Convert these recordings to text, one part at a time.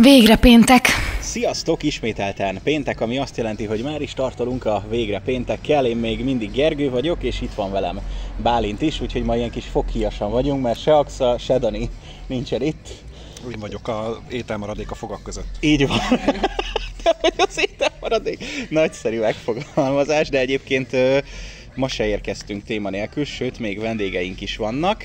Végre péntek. Sziasztok! Ismételten péntek, ami azt jelenti, hogy már is tartolunk a végre péntekkel. Én még mindig Gergő vagyok, és itt van velem Bálint is, úgyhogy ma ilyen kis foghíjasan vagyunk, mert se Aksa, se Dani nincsen itt. Úgy vagyok a ételmaradék a fogak között. Így van. Te vagy az ételmaradék. Nagyszerű megfogalmazás, de egyébként ma se érkeztünk téma nélkül, sőt, még vendégeink is vannak.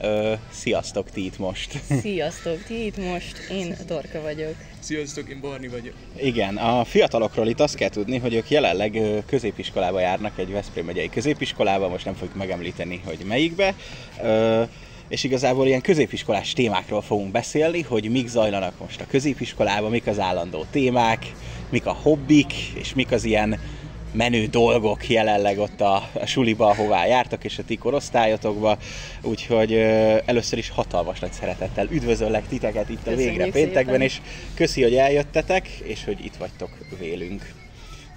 Ö, sziasztok ti itt most. Sziasztok, ti itt most, én Dorka vagyok. Sziasztok, én Barni vagyok. Igen, a fiatalokról itt azt kell tudni, hogy ők jelenleg középiskolába járnak, egy Veszprém megyei középiskolába, most nem fogjuk megemlíteni, hogy melyikbe. Ö, és igazából ilyen középiskolás témákról fogunk beszélni, hogy mik zajlanak most a középiskolában, mik az állandó témák, mik a hobbik, és mik az ilyen menő dolgok jelenleg ott a, a suliba, ahová jártak, és a ti korosztályotokba. Úgyhogy ö, először is hatalmas nagy szeretettel üdvözöllek titeket itt a Köszönjük végre szépen. péntekben, és köszi, hogy eljöttetek, és hogy itt vagytok vélünk.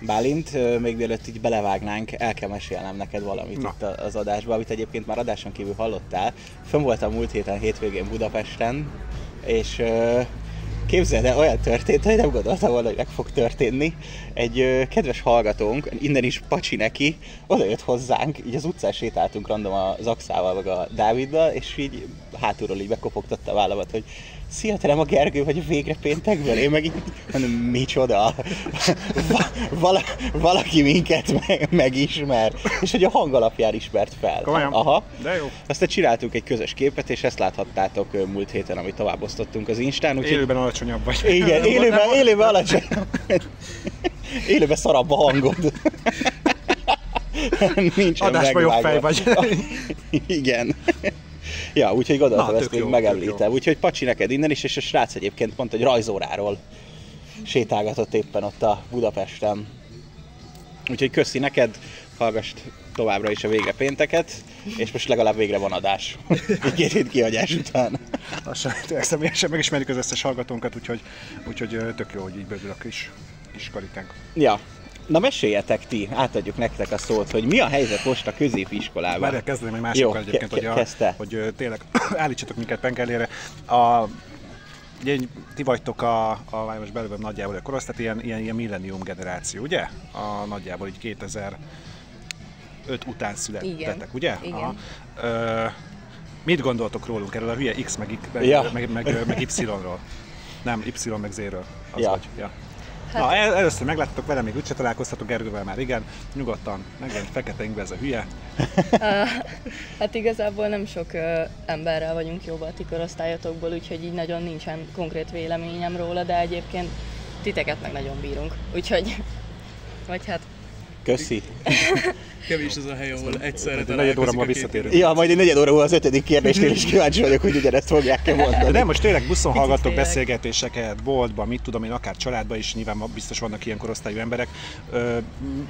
Bálint, még mielőtt így belevágnánk, el kell mesélnem neked valamit Na. itt az adásban, amit egyébként már adáson kívül hallottál. Fönn voltam múlt héten hétvégén Budapesten, és ö, képzeld el, olyan történt, hogy nem gondoltam volna, hogy meg fog történni. Egy ö, kedves hallgatónk, innen is Pacsi neki, oda jött hozzánk, így az utcán sétáltunk random az Axával, meg a Dáviddal, és így hátulról így bekopogtatta a vállamat, hogy Szia, te nem a Gergő vagy végre péntekből? Én meg így mondom, micsoda? Va- vala, valaki minket meg, megismer. És hogy a hang alapján ismert fel. Komolyan? Aha. De jó. Aztán csináltunk egy közös képet, és ezt láthattátok múlt héten, amit tovább osztottunk az Instán. Úgyhogy Élőben alacsonyabb vagy. igen, élőben, élőben alacsony. Élőben szarabb a hangod. Nincs Adásban jobb fej vagy. Igen. Ja, úgyhogy gondoltam, Na, ezt még jó, megemlítem. Úgyhogy Pacsi neked innen is, és a srác egyébként pont egy rajzóráról sétálgatott éppen ott a Budapesten. Úgyhogy köszi neked, hallgass továbbra is a végre pénteket, és most legalább végre van adás. Egy két hét kihagyás után. Lassan személyesen megismerjük az összes hallgatónkat, úgyhogy, úgyhogy tök jó, hogy így bővül a kis, kis karikánk. Ja. Na meséljetek ti, átadjuk nektek a szót, hogy mi a helyzet most a középiskolában. Várjál, kezdeném egy másikkal Jó, egyébként, ke- hogy, a, hogy tényleg állítsatok minket penkelére. A, ugye, ti vagytok a, a várj, most belőlem nagyjából a korosztály, tehát ilyen, ilyen, ilyen millennium generáció, ugye? A nagyjából így 2005 után születtetek, ugye? Igen. Ö, mit gondoltok rólunk erről a hülye X meg, meg, Ja. meg, meg, meg Y-ról? Nem, Y meg Z-ről. Az Ja. vagy. Ja. Na, el, először megláttatok velem, még úgyse találkoztatok Gergővel már, igen. Nyugodtan, megint fekete ingbe ez a hülye. Hát igazából nem sok ö, emberrel vagyunk jóba a ti korosztályotokból, úgyhogy így nagyon nincsen konkrét véleményem róla, de egyébként titeket meg nagyon bírunk. Úgyhogy, vagy hát Köszi. Kevés az a hely, ahol egyszerre Egy negyed óra találkozik visszatérünk. Ja, majd egy negyed óra múlva az ötödik kérdésnél is kíváncsi vagyok, hogy ugyanezt fogják-e De mondani. nem, most tényleg buszon hallgattok tényleg. beszélgetéseket, boltban, mit tudom én, akár családban is, nyilván biztos vannak ilyen korosztályú emberek. Ö,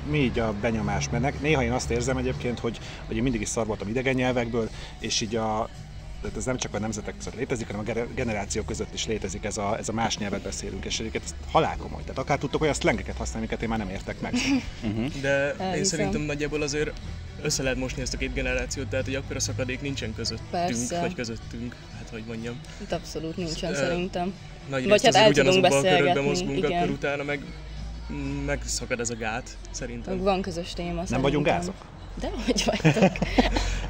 mi így a benyomás? Mert néha én azt érzem egyébként, hogy, hogy én mindig is szar voltam idegen nyelvekből, és így a tehát ez nem csak a nemzetek között létezik, hanem a gener- generációk között is létezik ez a, ez a más nyelvet beszélünk, és egyébként ez halálkomoly. Tehát akár tudtok olyan szlengeket használni, amiket én már nem értek meg. De én Elhiszem. szerintem nagyjából azért össze lehet mosni ezt a két generációt, tehát hogy akkor a szakadék nincsen közöttünk, Persze. vagy közöttünk, hát hogy mondjam. itt abszolút nincsen Ö, szerintem. Nagy Vagy részt hát el tudunk ugyanazokban a körökben beszélgetni, mozgunk, igen. akkor utána meg mm, megszakad ez a gát, szerintem. Van közös téma Nem szerintem. vagyunk gázok? De hogy vagytok?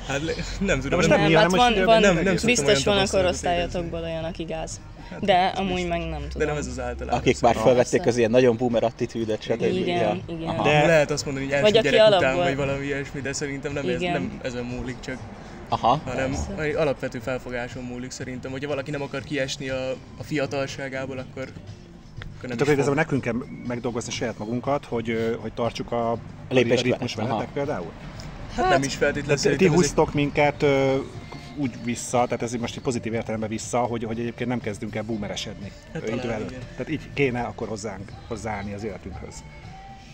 Hát nem tudom, most nem, nem hát van, van nem- nem biztos van a korosztályotokból olyan, aki gáz. De amúgy meg nem tudom. de nem ez az általában. Akik már felvették az ilyen nagyon boomer attitűdet, stb. Igen, Ja. igen. Aha. De- lehet azt mondani, hogy első Vagy aki gyerek után, vagy valami ilyesmi, de szerintem nem, ez, nem ezen múlik, csak Aha. hanem Persze. egy alapvető felfogáson múlik szerintem. Hogyha valaki nem akar kiesni a, a fiatalságából, akkor, akkor nem Tehát igazából nekünk kell megdolgozni saját magunkat, hogy, hogy tartsuk a, a lépést ritmus vele. veletek például. Hát nem is feltétlenül ti húztok minket ö, úgy vissza, tehát ez most egy pozitív értelemben vissza, hogy, hogy egyébként nem kezdünk el boomeresedni Hát hát idő előtt. igen. Tehát így kéne akkor hozzánk, hozzáállni az életünkhöz.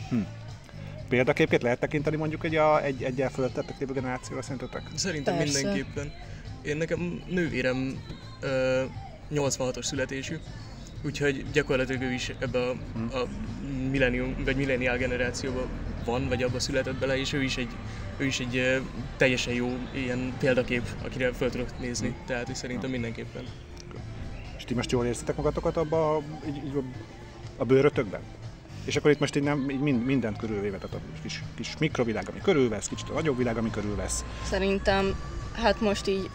Hm. Példaképként lehet tekinteni mondjuk egy, a, egy egyel fölöttetek lévő generációra szerintetek? Szerintem Persze. mindenképpen. Én nekem nővérem ö, 86-os születésű, úgyhogy gyakorlatilag ő is ebbe a, a millennium, vagy millennial generációba van, vagy abba született bele, és ő is egy ő is egy teljesen jó ilyen példakép, akire fel tudok nézni, tehát hogy szerintem mindenképpen. És ti most jól érzitek magatokat abba a, így, így, a bőrötökben? És akkor itt most így, nem, így mind, mindent körülvéve, tehát a kis, kis mikrovilág, ami körülvesz, kicsit a nagyobb világ, ami körülvesz. Szerintem, hát most így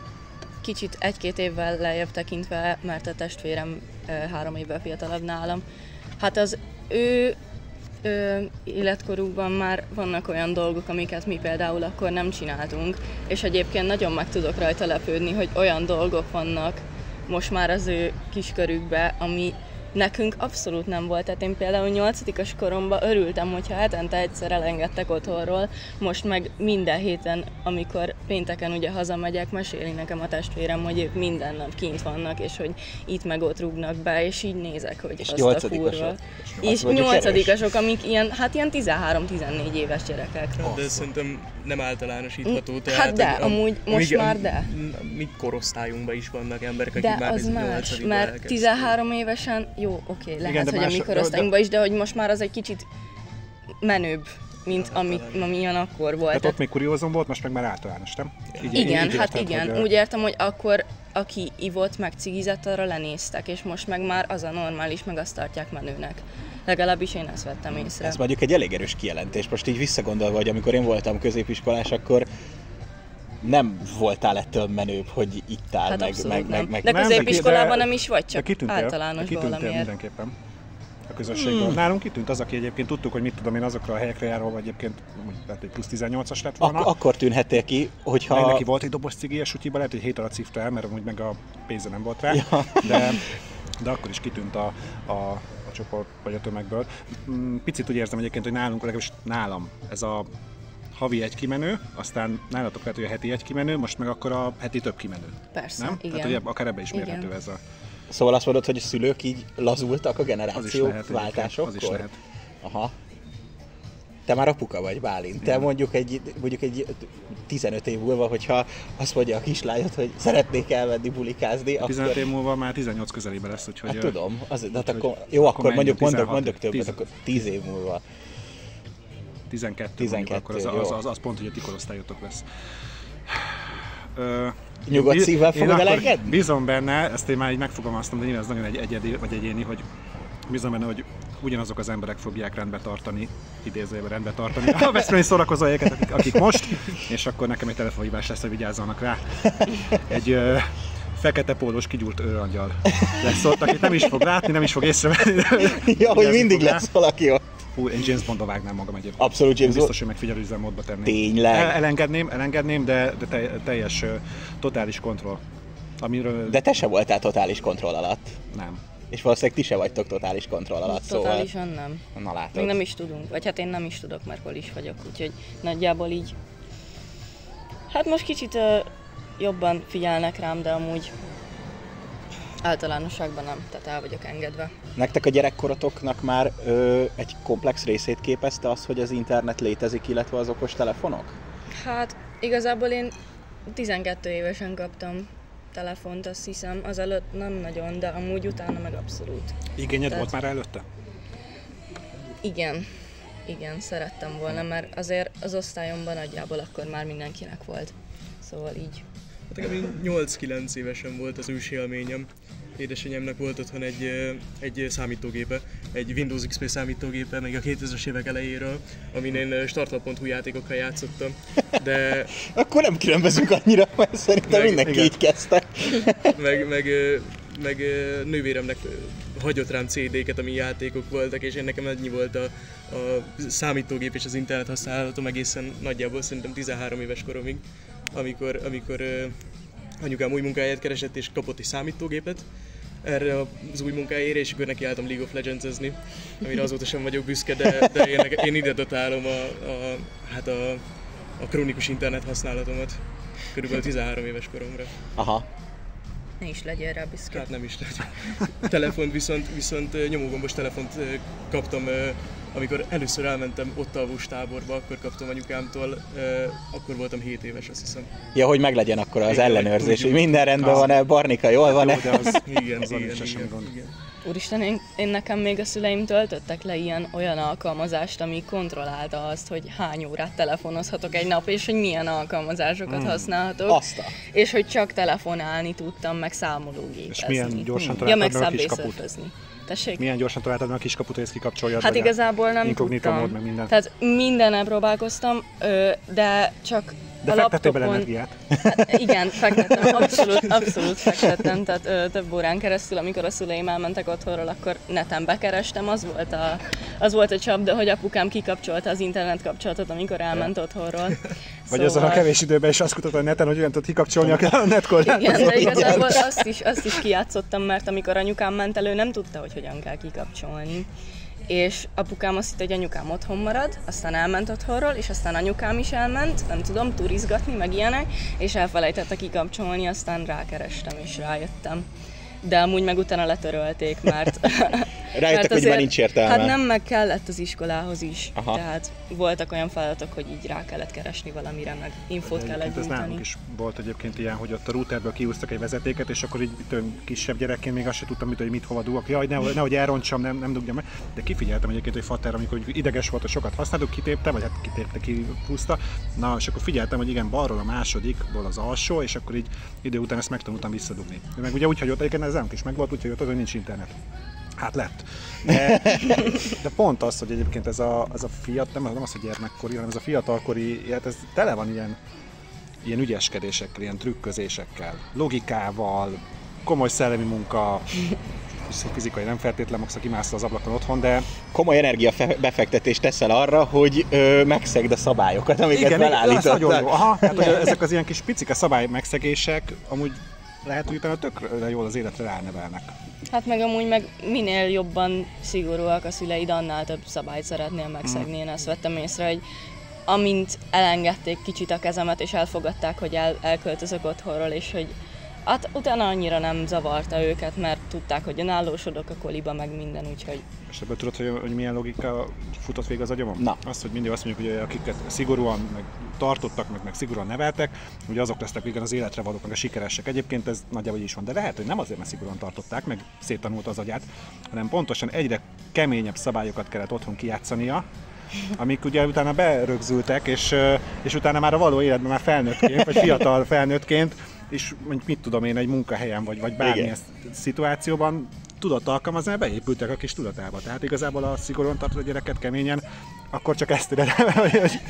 kicsit egy-két évvel lejjebb tekintve, mert a testvérem három évvel fiatalabb nálam. Hát az ő ö, életkorukban már vannak olyan dolgok, amiket mi például akkor nem csináltunk, és egyébként nagyon meg tudok rajta lepődni, hogy olyan dolgok vannak most már az ő kiskörükbe, ami nekünk abszolút nem volt. Tehát én például nyolcadikas koromban örültem, hogyha hetente egyszer elengedtek otthonról, most meg minden héten, amikor pénteken ugye hazamegyek, meséli nekem a testvérem, hogy ők minden nap kint vannak, és hogy itt meg ott rúgnak be, és így nézek, hogy És azt a kurva. És nyolcadikasok, amik ilyen, hát ilyen 13-14 éves gyerekek. De szerintem nem általánosítható. Tehát, hát de, hogy amúgy most amíg- már de. Mi korosztályunkban is vannak emberek, akik De már az más, 8-adikba mert elkezdték. 13 évesen, jó, oké, lehet, Igen, de hogy a más- mi de- korosztályunkban is, de hogy most már az egy kicsit menőbb, mint ami, amilyen akkor volt. Tehát ott még kuriózum volt, most meg már általános, nem? Így- igen, így hát érted, igen. hogy, Úgy értem, hogy akkor aki ivott, meg cigizett, arra lenéztek, és most meg már az a normális, meg azt tartják menőnek. Legalábbis én ezt vettem észre. Ez mondjuk egy elég erős kijelentés. Most így visszagondolva, hogy amikor én voltam középiskolás, akkor nem voltál ettől menőbb, hogy itt áll, Hát meg, meg, nem. meg, meg, De Nem, középiskolában de- nem is vagy, csak kitűntél, de általánosban kitűntél valamiért. mindenképpen a közösségből. Hmm. Nálunk kitűnt az, aki egyébként tudtuk, hogy mit tudom én azokra a helyekre jár, ahol egyébként lehet, hogy plusz 18-as lett volna. Ak- akkor tűnhettél ki, Ha... hogyha... Neki volt egy doboz cigi a sutyiba, lehet, hogy hét alatt szívta el, mert amúgy meg a pénze nem volt rá, Ja. de, de akkor is kitűnt a, a, a csoport vagy a tömegből. Mm, Picit úgy érzem egyébként, hogy nálunk, legalábbis nálam ez a havi egy kimenő, aztán nálatok lehet, hogy a heti egy kimenő, most meg akkor a heti több kimenő. Persze, Nem? igen. Tehát, hogy akár ebbe is Igen. mérhető ez a... Szóval azt mondod, hogy a szülők így lazultak a generáció váltásokkor? az is lehet. Aha. Te már apuka vagy, Bálint. Te mondjuk egy, mondjuk egy 15 év múlva, hogyha azt mondja a kislányod, hogy szeretnék elmenni bulikázni, 15 akkor... év múlva már 18 közelébe lesz, úgyhogy... Hát tudom, az, de hát akkor, jó, akkor, akkor mondjuk mondok, 16, mondok többet, 10. akkor 10 év múlva. 12, 12, mondjuk, akkor az, az, az, az pont, hogy a ti korosztályotok lesz. Ö, Nyugodt szívvel fogod elengedni? Bízom benne, ezt én már így megfogalmaztam, de nyilván ez nagyon egy egyedi, vagy egyéni, hogy bízom benne, hogy ugyanazok az emberek fogják rendbe tartani, idézőjelben rendbe tartani a Veszprémi szórakozó helyeket, akik, akik most, és akkor nekem egy telefonhívás lesz, hogy vigyázzanak rá. Egy ö, fekete pólós kigyúrt őrangyal lesz ott, akit nem is fog látni, nem is fog észrevenni. Ja, hogy mindig rá. lesz valaki ott. Hú, én James Bondba vágnám magam egyébként. Abszolút James Biztos, hogy megfigyelő üzemmódba tenném. Tényleg? El, elengedném, elengedném, de, de te, teljes, totális kontroll. Amiről De te se voltál totális kontroll alatt. nem. És valószínűleg ti se vagytok totális kontroll alatt, Totálisan nem. szóval... Na látod. Még nem is tudunk, vagy hát én nem is tudok, mert hol is vagyok, úgyhogy nagyjából így... Hát most kicsit ö, jobban figyelnek rám, de amúgy általánosságban nem, tehát el vagyok engedve. Nektek a gyerekkorotoknak már ö, egy komplex részét képezte az, hogy az internet létezik, illetve az okos telefonok? Hát igazából én 12 évesen kaptam telefont, azt hiszem, azelőtt nem nagyon, de amúgy utána meg abszolút. Igényed Tehát- volt már előtte? Igen, igen, szerettem volna, mert azért az osztályomban nagyjából akkor már mindenkinek volt. Szóval így. Hát nekem így 8-9 évesen volt az ősi élményem. Édesanyámnak volt otthon egy, egy számítógépe, egy Windows XP számítógépe, még a 2000-es évek elejéről, amin én startup.hu játékokkal játszottam. De Akkor nem különbözünk annyira, mert szerintem Meg- mindenki igen. így kezdte. meg, meg, meg nővéremnek hagyott rám CD-ket, ami játékok voltak, és én nekem ennyi volt a, a számítógép és az internet használatom egészen nagyjából szerintem 13 éves koromig, amikor, amikor anyukám új munkáját keresett és kapott egy számítógépet, erre az új munkájára, és akkor nekiálltam League of Legends-ezni, amire azóta sem vagyok büszke, de, de én, én ide datálom a, a, hát a, a krónikus internet használatomat körülbelül 13 éves koromra. Aha. Ne is legyél rá büszke. Hát nem is lehet. Telefont viszont, viszont nyomógombos telefont kaptam amikor először elmentem ott alvós táborba, akkor kaptam anyukámtól, akkor voltam 7 éves, azt hiszem. Ja, hogy meglegyen akkor az Igen, ellenőrzés, hogy minden rendben van-e, Barnika jól van-e? Jó, de az, Igen, az igen, igen, igen, igen. Úristen, én, én nekem még a szüleim töltöttek le ilyen olyan alkalmazást, ami kontrollálta azt, hogy hány órát telefonozhatok egy nap, és hogy milyen alkalmazásokat használhatok. Azt a- És hogy csak telefonálni tudtam, meg számológépezni. És milyen gyorsan Ja, meg a kiskaput? Tessék? Milyen gyorsan találtad meg a kiskaput, hogy ezt kikapcsoljad? Hát igazából nem tudtam. mód, meg minden. Tehát mindennel próbálkoztam, de csak De a laptopon... energiát. Hát igen, fektettem, abszolút, abszolút fektettem, tehát ö, több órán keresztül, amikor a szüleim elmentek otthonról, akkor neten bekerestem, az volt a, az volt a csapda, hogy apukám kikapcsolta az internet kapcsolatot, amikor elment otthonról. Vagy azon a kevés időben is azt kutatod a neten, hogy olyan tudod kikapcsolni a netkorlátot. Igen, de igazából azt is, azt is kijátszottam, mert amikor anyukám ment elő, nem tudta, hogy hogyan kell kikapcsolni. És apukám azt hitte, hogy anyukám otthon marad, aztán elment otthonról, és aztán anyukám is elment, nem tudom, turizgatni, meg ilyenek, és elfelejtette kikapcsolni, aztán rákerestem és rájöttem. De amúgy meg utána letörölték, mert... mert hogy már nincs értelme. Hát nem, meg kellett az iskolához is. Aha. Tehát voltak olyan feladatok, hogy így rá kellett keresni valamire, meg infót kellett Egyébként ez gyűjteni. nálunk is volt egyébként ilyen, hogy ott a routerből kiúztak egy vezetéket, és akkor így tőn kisebb gyerekként még azt se tudtam, mit, hogy mit hova dugok. Jaj, nehogy, nehogy elrontsam, nem, nem dugjam meg. De kifigyeltem egyébként, hogy Fater, amikor ideges volt, hogy sokat használtuk, kitépte, vagy hát kitépte, kihúzta. Na, és akkor figyeltem, hogy igen, balról a másodikból az alsó, és akkor így idő után ezt megtanultam visszadugni. De meg ugye úgy hagyott, egyébként ez nálunk is megvolt, úgyhogy ott az, hogy nincs internet. Hát lett. De, de pont az, hogy egyébként ez a, ez a fiat, nem, nem az, hogy gyermekkori, hanem ez a fiatalkori, hát ez tele van ilyen, ilyen ügyeskedésekkel, ilyen trükközésekkel, logikával, komoly szellemi munka, fizikai nem feltétlenül fogsz, kimászol az ablakon otthon, de Komoly energia befektetést teszel arra, hogy ö, megszegd a szabályokat, amiket igen, igen, az nagyon jó. felállítottál. Aha, hát, hogy ezek az ilyen kis picike szabály megszegések, amúgy lehet, hogy utána tökre jól az életre ránevelnek. Hát meg amúgy meg minél jobban szigorúak a szüleid, annál több szabályt szeretnél megszegni. Én ezt vettem észre, hogy amint elengedték kicsit a kezemet, és elfogadták, hogy el, elköltözök otthonról, és hogy hát utána annyira nem zavarta őket, mert tudták, hogy önállósodok a koliba, meg minden, úgyhogy És ebből tudod, hogy, hogy milyen logika futott végig az agyamon? Na. Azt, hogy mindig azt mondjuk, hogy akiket szigorúan meg tartottak, meg, meg szigorúan neveltek, hogy azok lesznek igen az életre valók, meg a sikeresek. Egyébként ez nagyjából így is van, de lehet, hogy nem azért, mert szigorúan tartották, meg széttanult az agyát, hanem pontosan egyre keményebb szabályokat kellett otthon kijátszania, amik ugye utána berögzültek, és, és utána már a való életben már felnőttként, vagy fiatal felnőttként, és mondjuk mit tudom én, egy munkahelyen, vagy, vagy bármilyen szituációban tudott alkalmazni, mert beépültek a kis tudatába. Tehát igazából a szigorúan tartod a gyereket keményen, akkor csak ezt tudod, hogy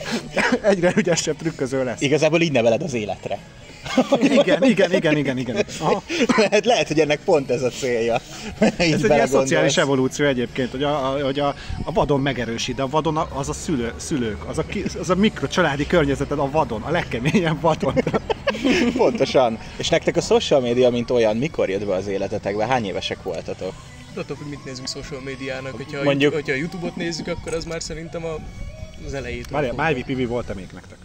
egyre ügyesebb trükköző lesz. Igazából így neveled az életre. Igen, igen, igen, igen, igen. Aha. lehet, lehet, hogy ennek pont ez a célja. Így Ez egy ilyen szociális evolúció egyébként, hogy a, a, hogy a, a vadon megerősít, de a vadon az a szülő, szülők, az a, ki, az a mikrocsaládi környezeted a vadon, a legkeményebb vadon. Pontosan. És nektek a social media, mint olyan, mikor jött be az életetekbe? Hány évesek voltatok? Attól, hogy mit nézünk social médiának, hogyha, Mondjuk- hogyha a Youtube-ot nézzük, akkor az már szerintem a, az elejétől. Várjál. MyVPV volt-e még nektek?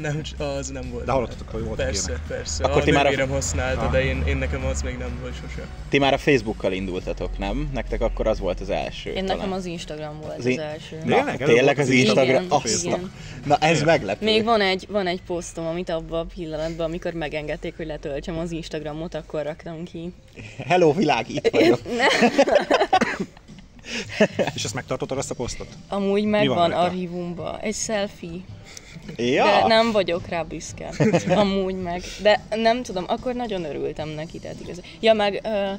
Nem, az nem volt. De hallottatok, hogy voltak Persze, ilyenek? persze. Akkor a ti már a- használta, Ah. de én, én nekem az még nem volt sose. Ti már a Facebookkal indultatok, nem? Nektek akkor az volt az első. én talán. nekem az Instagram volt Az az, első. Na, Tényleg? Volt az az Instagram? Igen, Azt igen. Na ez meglepő. Még van egy, van egy posztom, amit abban a pillanatban, amikor megengedték, hogy letöltsem az Instagramot, akkor raktam ki. Hello világ, itt vagyok. És ezt megtartottad azt a posztot? Amúgy van megvan archívumban. Egy selfie. Ja. De nem vagyok rá büszke. Amúgy meg. De nem tudom, akkor nagyon örültem neki, tehát igaz. Ja, meg ö,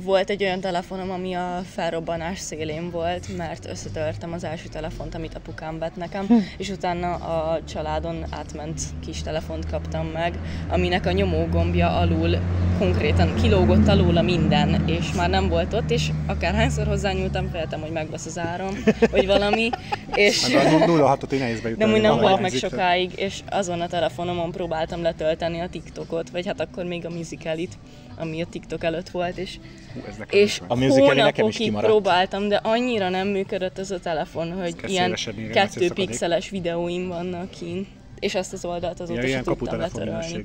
volt egy olyan telefonom, ami a felrobbanás szélén volt, mert összetörtem az első telefont, amit apukám vett nekem, és utána a családon átment kis telefont kaptam meg, aminek a nyomógombja alul konkrétan kilógott alul minden, és már nem volt ott, és akárhányszor hozzányúltam, féltem, hogy megvesz az áram, vagy valami, és... Meg a 06-ot így nehéz bejutni. De úgy nem valahogy volt meg sokáig, és azon a telefonomon próbáltam letölteni a TikTokot, vagy hát akkor még a musicalit, ami a TikTok előtt volt, és, Hú, ez nekem és. A Musical.ly nekem is hónapokig kimaradt. próbáltam, de annyira nem működött ez a telefon, hogy ilyen kettő pixeles videóim vannak kint, és azt az oldalt azóta Ja, se ilyen tudtam letörölni.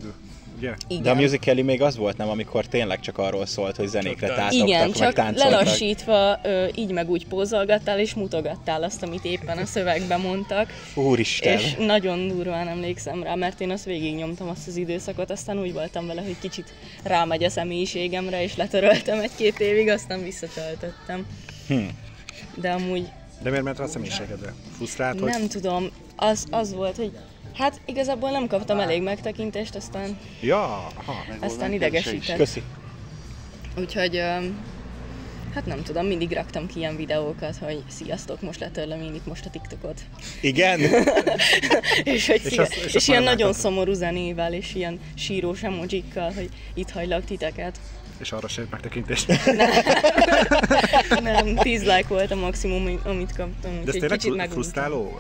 Ugye? Igen. De a musical még az volt, nem, amikor tényleg csak arról szólt, hogy zenékre tátogtak, Igen, csak táncoltak. lelassítva ö, így meg úgy pózolgattál és mutogattál azt, amit éppen a szövegben mondtak. Úristen! És nagyon durván emlékszem rá, mert én azt végignyomtam azt az időszakot, aztán úgy voltam vele, hogy kicsit rámegy a személyiségemre, és letöröltem egy-két évig, aztán visszatöltöttem. Hm. De amúgy De miért ment rá a személyiségedre? Frusztrált, hogy... nem tudom, az, az volt, hogy hát igazából nem kaptam elég megtekintést, aztán, Ja, aha. aztán idegesített. Köszi. Úgyhogy hát nem tudom, mindig raktam ki ilyen videókat, hogy sziasztok, most letörlöm én itt most a TikTokot. Igen? és hogy És és, azt- és és, ilyen nagyon láthatod. szomorú zenével, és ilyen sírós emojikkal, hogy itt hagylak titeket. És arra sem megtekintést. Nem, 10 like volt a maximum, amit kaptam, De ez tényleg kicsit frusztráló?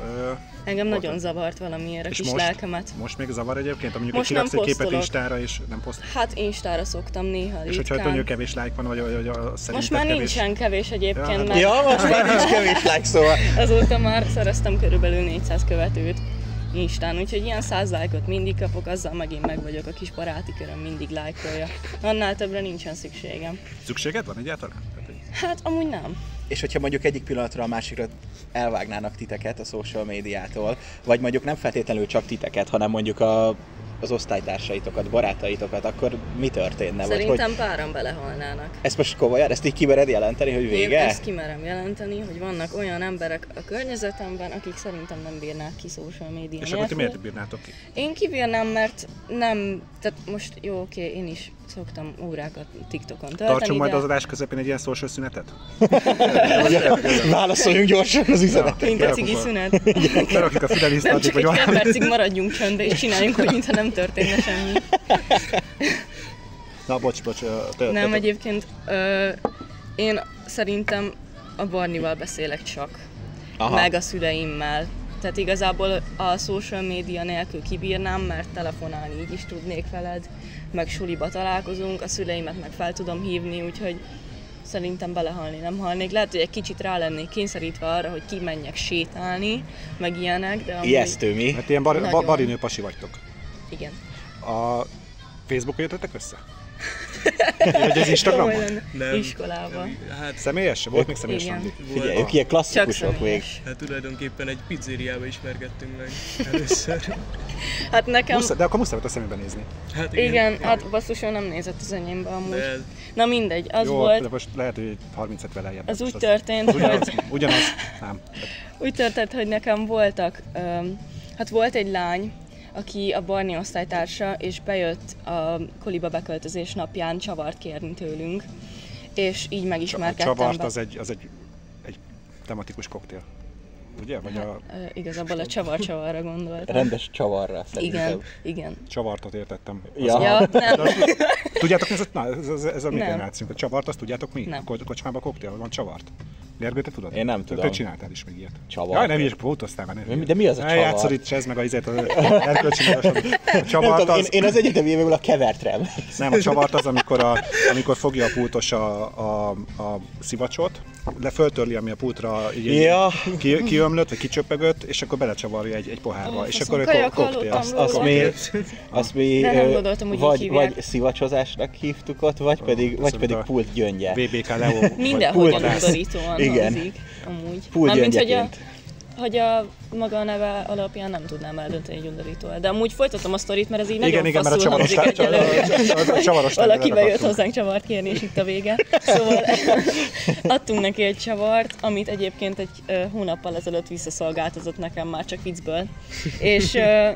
Engem volt- nagyon zavart valamiért a és kis most, lelkemet. most még zavar egyébként, mondjuk Most egy nem kiraksz egy képet. Instára, és nem poszt. Hát Instára szoktam néha És hogyha nagyon kevés like van, vagy, vagy a szerinted Most már kevés. Nincsen kevés egyébként, Ja, hát- mert ja, most már nincs kevés like, szóval... azóta már szereztem körülbelül 400 követőt Instán, úgyhogy ilyen 100 lájkot mindig kapok, azzal megint meg vagyok, a kis baráti köröm mindig lájkolja. Annál többre nincsen szükségem. Szükséged van egyáltalán? Hát amúgy nem. És hogyha mondjuk egyik pillanatra a másikra elvágnának titeket a social médiától, vagy mondjuk nem feltétlenül csak titeket, hanem mondjuk a, az osztálytársaitokat, barátaitokat, akkor mi történne? Vagy Szerintem hogy, páran belehalnának. ezt most komolyan, ezt így kimered jelenteni, hogy Én vége? ezt kimerem jelenteni, hogy vannak olyan emberek a környezetemben, akik szerintem nem bírnák ki social média És akkor ti miért bírnátok ki? Én kibírnám, mert nem, tehát most jó, oké, én is szoktam órákat TikTokon tölteni, Tartsunk majd de az adás közepén egy ilyen social szünetet? Válaszoljunk gyorsan az üzenetet. mint a cigi szünet. Berakjuk a Nem Fidelisztát, csak vagy egy fél valami. percig maradjunk csöndbe, és csináljunk, hogy mintha nem történne semmi. Na, bocs, bocs. te- Nem, te- egyébként ö, én szerintem a Barnival beszélek csak, Aha. meg a szüleimmel. Tehát igazából a social média nélkül kibírnám, mert telefonálni így is tudnék veled, meg suliba találkozunk, a szüleimet meg fel tudom hívni, úgyhogy szerintem belehalni nem halnék. Lehet, hogy egy kicsit rá lennék kényszerítve arra, hogy kimenjek sétálni, meg ilyenek, de amúgy... Ijesztő mi? Hát ilyen bar, ba, Nagyon. barinő pasi vagytok. Igen. A Facebookon jöttetek össze? Vagy az Instagramon? Komolyan Nem. Iskolában. Hát, Személyes? Volt még személyes Igen. randi? Figyelj, volt. ők ilyen klasszikusok még. személyes. Hát tulajdonképpen egy pizzériába ismerkedtünk meg először. Hát nekem... Muszáj, de akkor muszáj volt a szemébe nézni. Hát Igen, hát basszuson nem nézett az enyémbe amúgy. De Na mindegy, az Jó, volt, de most lehet, hogy 30 lejjebb. az úgy történt, Ugyanaz, hogy ugyanaz, nem. úgy történt, hogy nekem voltak, öm, hát volt egy lány, aki a Barni osztálytársa, és bejött a koliba beköltözés napján csavart kérni tőlünk, és így A megismerkedtem. csavart be- az egy, az egy, egy tematikus koktél. Ugye? Vagy a Ö, igazából a csavar-csavarra gondoltam. Rendes csavarra szerintem. Igen, igen. csavartot értettem. Ja. Az Ja, nem. Tudjátok, ez a, na, ez, ez, ez a mi generációnk. A csavart, azt tudjátok mi? Nem. A ko- kocsmában koktél, van csavart. Gergő, te tudod? Én nem tudom. Te csináltál is még ilyet. Csavart? Jaj, nem ilyes, pótoztál már. Nem de mi az a csavar? Játszod itt ez meg a az erkölcsi magasod. A Nem csavart tudom, én, az, én az egyetemi évekből a kevertre emlékszem. nem, a csavart az, amikor, a, amikor fogja a pultos a, a, a szivacsot, le föltörli, ami a pultra így, Ja. ki, kiömlött, vagy kicsöpögött, és akkor belecsavarja egy, egy pohárba. Ó, és akkor egy koktél. Azt, azt mi, azt mi gondoltam, vagy, vagy szivacsozásnak hívtuk ott, vagy pedig, vagy pedig pult gyöngye. VBK Leo. Mindenhogy Pult- undorítóan Igen. amúgy. Pult Mármint, hogy a, hogy a maga neve alapján nem tudnám eldönteni, hogy undorító De amúgy folytatom a sztorit, mert ez így Igen, nagyon igen, mert a faszul csavaros a csavaros Valaki bejött hozzánk csavart kérni, és itt a vége. Szóval adtunk neki egy csavart, amit egyébként egy hónappal ezelőtt visszaszolgáltatott nekem már csak viccből. És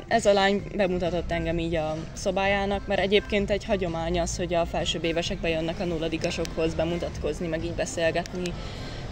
ez a lány bemutatott engem így a szobájának, mert egyébként egy hagyomány az, hogy a felsőbb évesek bejönnek a nulladikasokhoz bemutatkozni, meg így beszélgetni.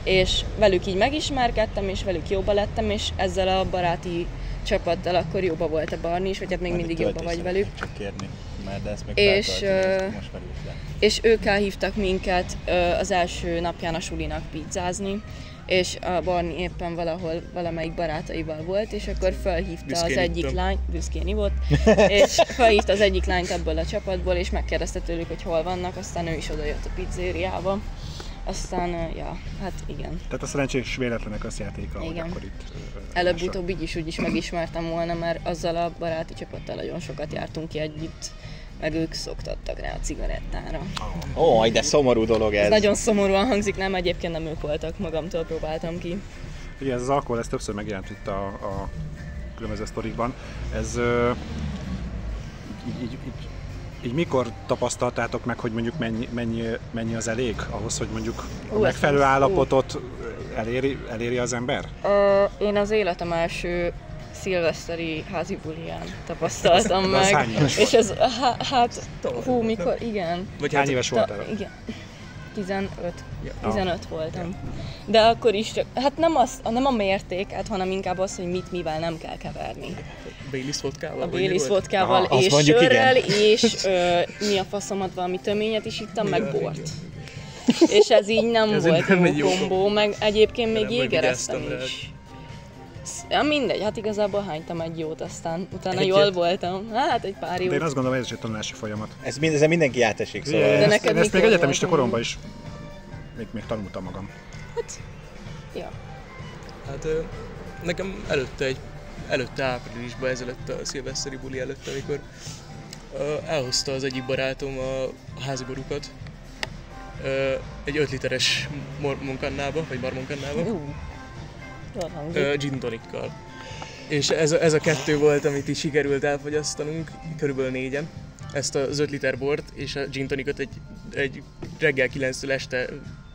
És velük így megismerkedtem, és velük jóba lettem, és ezzel a baráti csapattal akkor jóba volt a Barni is, vagy hát még mindig jóba vagy velük. Csak kérni, mert de ezt még És, feltölteni, ö, most merült le. és ők elhívtak minket az első napján a sulinak pizzázni, és a Barni éppen valahol valamelyik barátaival volt, és akkor felhívta Büszkén az egyik ittam. lány, büszkén ivott, és felhívta az egyik lányt ebből a csapatból, és megkérdezte tőlük, hogy hol vannak, aztán ő is odajött a pizzériába. Aztán, ja, hát igen. Tehát a szerencsés véletlenek összjátéka, hogy Igen. akkor itt... Előbb-utóbb így is úgy is megismertem volna, mert azzal a baráti csapattal nagyon sokat jártunk ki együtt meg ők szoktattak rá a cigarettára. Ó, de szomorú dolog ez. Ez nagyon szomorúan hangzik, nem, egyébként nem ők voltak, magamtól próbáltam ki. Ugye ez az alkohol, ez többször megjelent itt a, a különböző sztorikban. Ez ö, így, így, így, így mikor tapasztaltátok meg, hogy mondjuk mennyi, mennyi, mennyi az elég ahhoz, hogy mondjuk a Ú, megfelelő állapotot eléri, eléri az ember? Ö, én az életem első szilveszteri házi buliján tapasztaltam meg. És ez, há- hát, hú, mikor, igen. Vagy Hány éves voltál? igen. 15. Ja. 15 voltam. De akkor is csak, hát nem, az, nem a mértéket, hanem inkább az, hogy mit mivel nem kell keverni. Baileys vodkával? A volt? vodkával Aha, azt és mondjuk sörrel, igen. és ö, mi a faszomat, valami töményet is ittam, meg bort. És ez így nem Ez volt nem jó kombó, meg egyébként még jégereztem is. Ja, mindegy, hát igazából hánytam egy jót, aztán utána Egyet? jól voltam. Hát egy pár De én jót. azt gondolom, ez is egy tanulási folyamat. Ez mind, ezen mindenki átesik, szóval. Ugye, De ezt, neked ezt még mikor egyetemista koromban is még, még tanultam magam. Ja. Hát nekem előtte egy előtte áprilisban, ezelőtt a szilveszteri buli előtt, amikor elhozta az egyik barátom a, háziborukat egy 5 literes mormonkannába, vagy marmonkannába, hangzik. Ö, gin tonikkal. És ez a, ez a kettő volt, amit is sikerült elfogyasztanunk, körülbelül négyen. Ezt az 5 liter bort és a gin tonicot egy, egy reggel 9-től este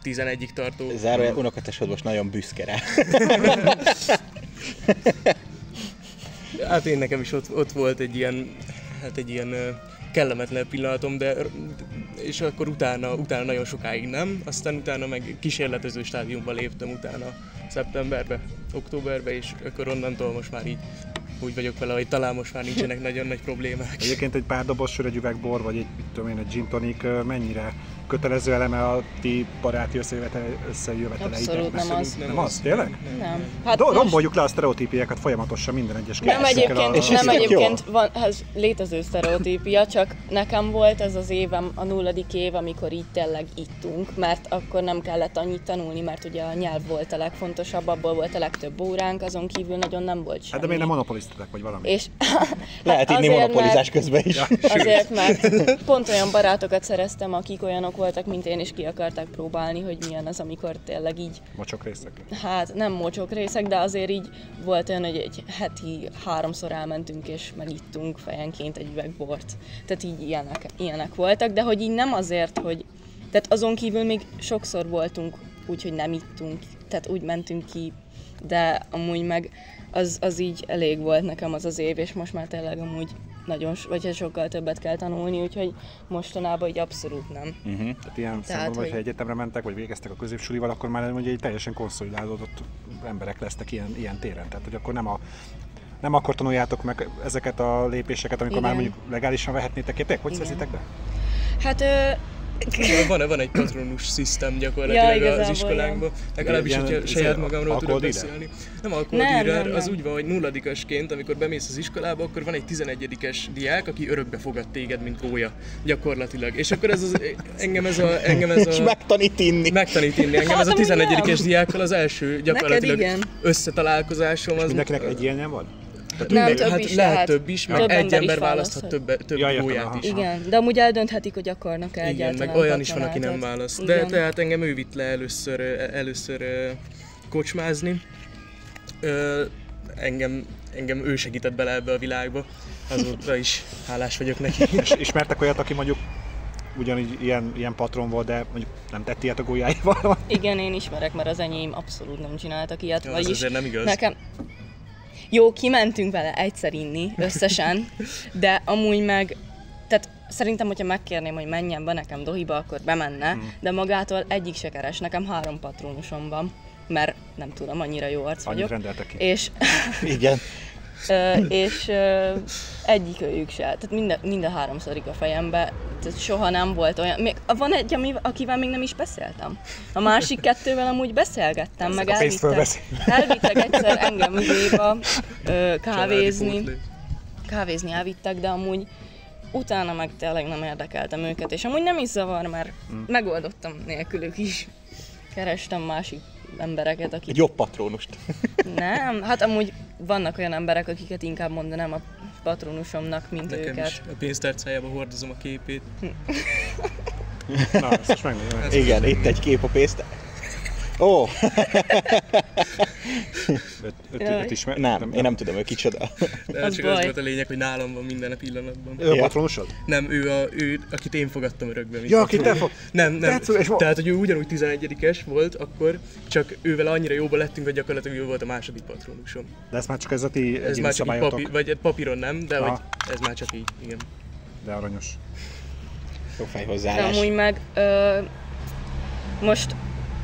11-ig tartó Zárójel, unokatesod most nagyon büszke rá. Hát én nekem is ott, ott volt egy ilyen, hát egy ilyen kellemetlen pillanatom, de és akkor utána, utána nagyon sokáig nem, aztán utána meg kísérletező stádiumba léptem utána szeptemberbe, októberbe, és akkor onnantól most már így úgy vagyok vele, hogy talán most már nincsenek nagyon nagy problémák. Egyébként egy pár doboz sör, egy üveg bor, vagy egy, mit tudom én, egy gin tonic mennyire kötelező eleme a ti baráti összejövetele- összejöveteleiteknek? Abszolút nem az. Nem az, tényleg? Nem. Hát most- romboljuk le a sztereotípiákat folyamatosan minden egyes Nem kérdésekkel egyébként, És nem egyébként van, ez létező sztereotípia, csak nekem volt ez az évem, a nulladik év, amikor így tényleg ittunk, mert akkor nem kellett annyit tanulni, mert ugye a nyelv volt a legfontosabb, abból volt a legtöbb óránk, azon kívül nagyon nem volt semmi. Hát de miért nem monopolisztetek, vagy valami? És Lehet hát inni monopolizás mert- közben is. Azért, mert pont olyan barátokat szereztem, akik olyanok voltak, mint én, és ki akarták próbálni, hogy milyen az, amikor tényleg így Mocsok részek. hát nem mocsok részek, de azért így volt olyan, hogy egy heti háromszor elmentünk és megittunk fejenként egy üveg bort. Tehát így ilyenek, ilyenek voltak, de hogy így nem azért, hogy... Tehát azon kívül még sokszor voltunk úgy, hogy nem ittunk, tehát úgy mentünk ki, de amúgy meg az, az így elég volt nekem az az év, és most már tényleg amúgy nagyon, vagy sokkal többet kell tanulni, úgyhogy mostanában így abszolút nem. Tehát ilyen Tehát, szempontból, hogy- hogyha egyetemre mentek, vagy végeztek a középsulival, akkor már ugye egy teljesen konszolidálódott emberek lesztek ilyen, ilyen téren. Tehát, hogy akkor nem a nem akkor tanuljátok meg ezeket a lépéseket, amikor Igen. már mondjuk legálisan vehetnétek érték? Hogy szerzitek be? Hát ö, Van, van egy patronus szisztem gyakorlatilag Ja, az iskolánkban. Legalábbis, Ilyen- hogyha ilyen- saját magamról tudok beszélni. Nem Nem, alkoholdíler, nem, az nem. úgy van, hogy nulladikasként, amikor bemész az iskolába, akkor van egy 11-es diák, aki örökbe fogad téged, mint gólya. Gyakorlatilag. És akkor ez az, engem ez a, engem ez És a megtanít inni. megtanít inni. Engem ez a Hát, amúgy 11-es nem. diákkal az első gyakorlatilag igen. összetalálkozásom. Az, Mindenkinek egy ilyenje van? Nem, Mindegy, több hát is lehet, lehet. több is, meg Több egy ember is ember választhat választhat. több, több Ja, gólyát is. Igen, de amúgy eldönthetik, hogy akarnak-e Igen, egyáltalán meg olyan is van, aki nem választ. De Igen. tehát engem ő vitt le először, először kocsmázni. Ö, engem, engem ő segített bele ebbe a világba. Azóta is hálás vagyok neki. És ismertek olyat, aki mondjuk ugyanígy ilyen, ilyen patron volt, de mondjuk nem tett ilyet a gólyáival? Igen, én ismerek, mert az enyém abszolút nem csináltak ilyet. Ja, az vagyis azért nem igaz. Nekem... Jó, kimentünk vele egyszer inni, összesen, de amúgy meg, tehát szerintem, hogyha megkérném, hogy menjen be nekem dohiba, akkor bemenne, Hmm. de magától egyik se keres, nekem három patronusom van, mert nem tudom, annyira jó arc Annyit vagyok. rendeltek ki. És Igen. És egyik őjük se. Tehát mind a, mind a három szorik a fejembe. Tehát soha nem volt olyan. Még, van egy, ami, akivel még nem is beszéltem. A másik kettővel amúgy beszélgettem, meg a pénzt elvittek, elvittek egyszer engem ügyéba kávézni. Kávézni elvittek, de amúgy utána meg tényleg nem érdekeltem őket, és amúgy nem is zavar, mert megoldottam nélkülük is. Kerestem másik embereket, akik Egy jobb patrónust. nem, hát amúgy vannak olyan emberek, akiket inkább mondanám a patronusomnak, mint Nekem őket. is. A pénztárcájába hordozom a képét. Na, ezt most megmondom. ezt Igen, itt egy kép a pénzt. Ó, Öt, öt, öt ismer... nem, én nem tudom, ő kicsoda. De Az csak az baj. volt a lényeg, hogy nálam van minden a pillanatban. Ő a Ja. patronusod? Nem, ő, a, ő, akit én fogadtam örökbe. mint Ja, akit te fog... Nem, nem. És mo- Tehát, hogy ő ugyanúgy 11-es volt akkor, csak ővel annyira jóba lettünk, hogy gyakorlatilag ő volt a második patronusom. De ez már csak ez a ti Ez már csak papír, vagy papíron nem, de hogy ez már csak így, igen. de aranyos. Jó fej De amúgy meg ö, most,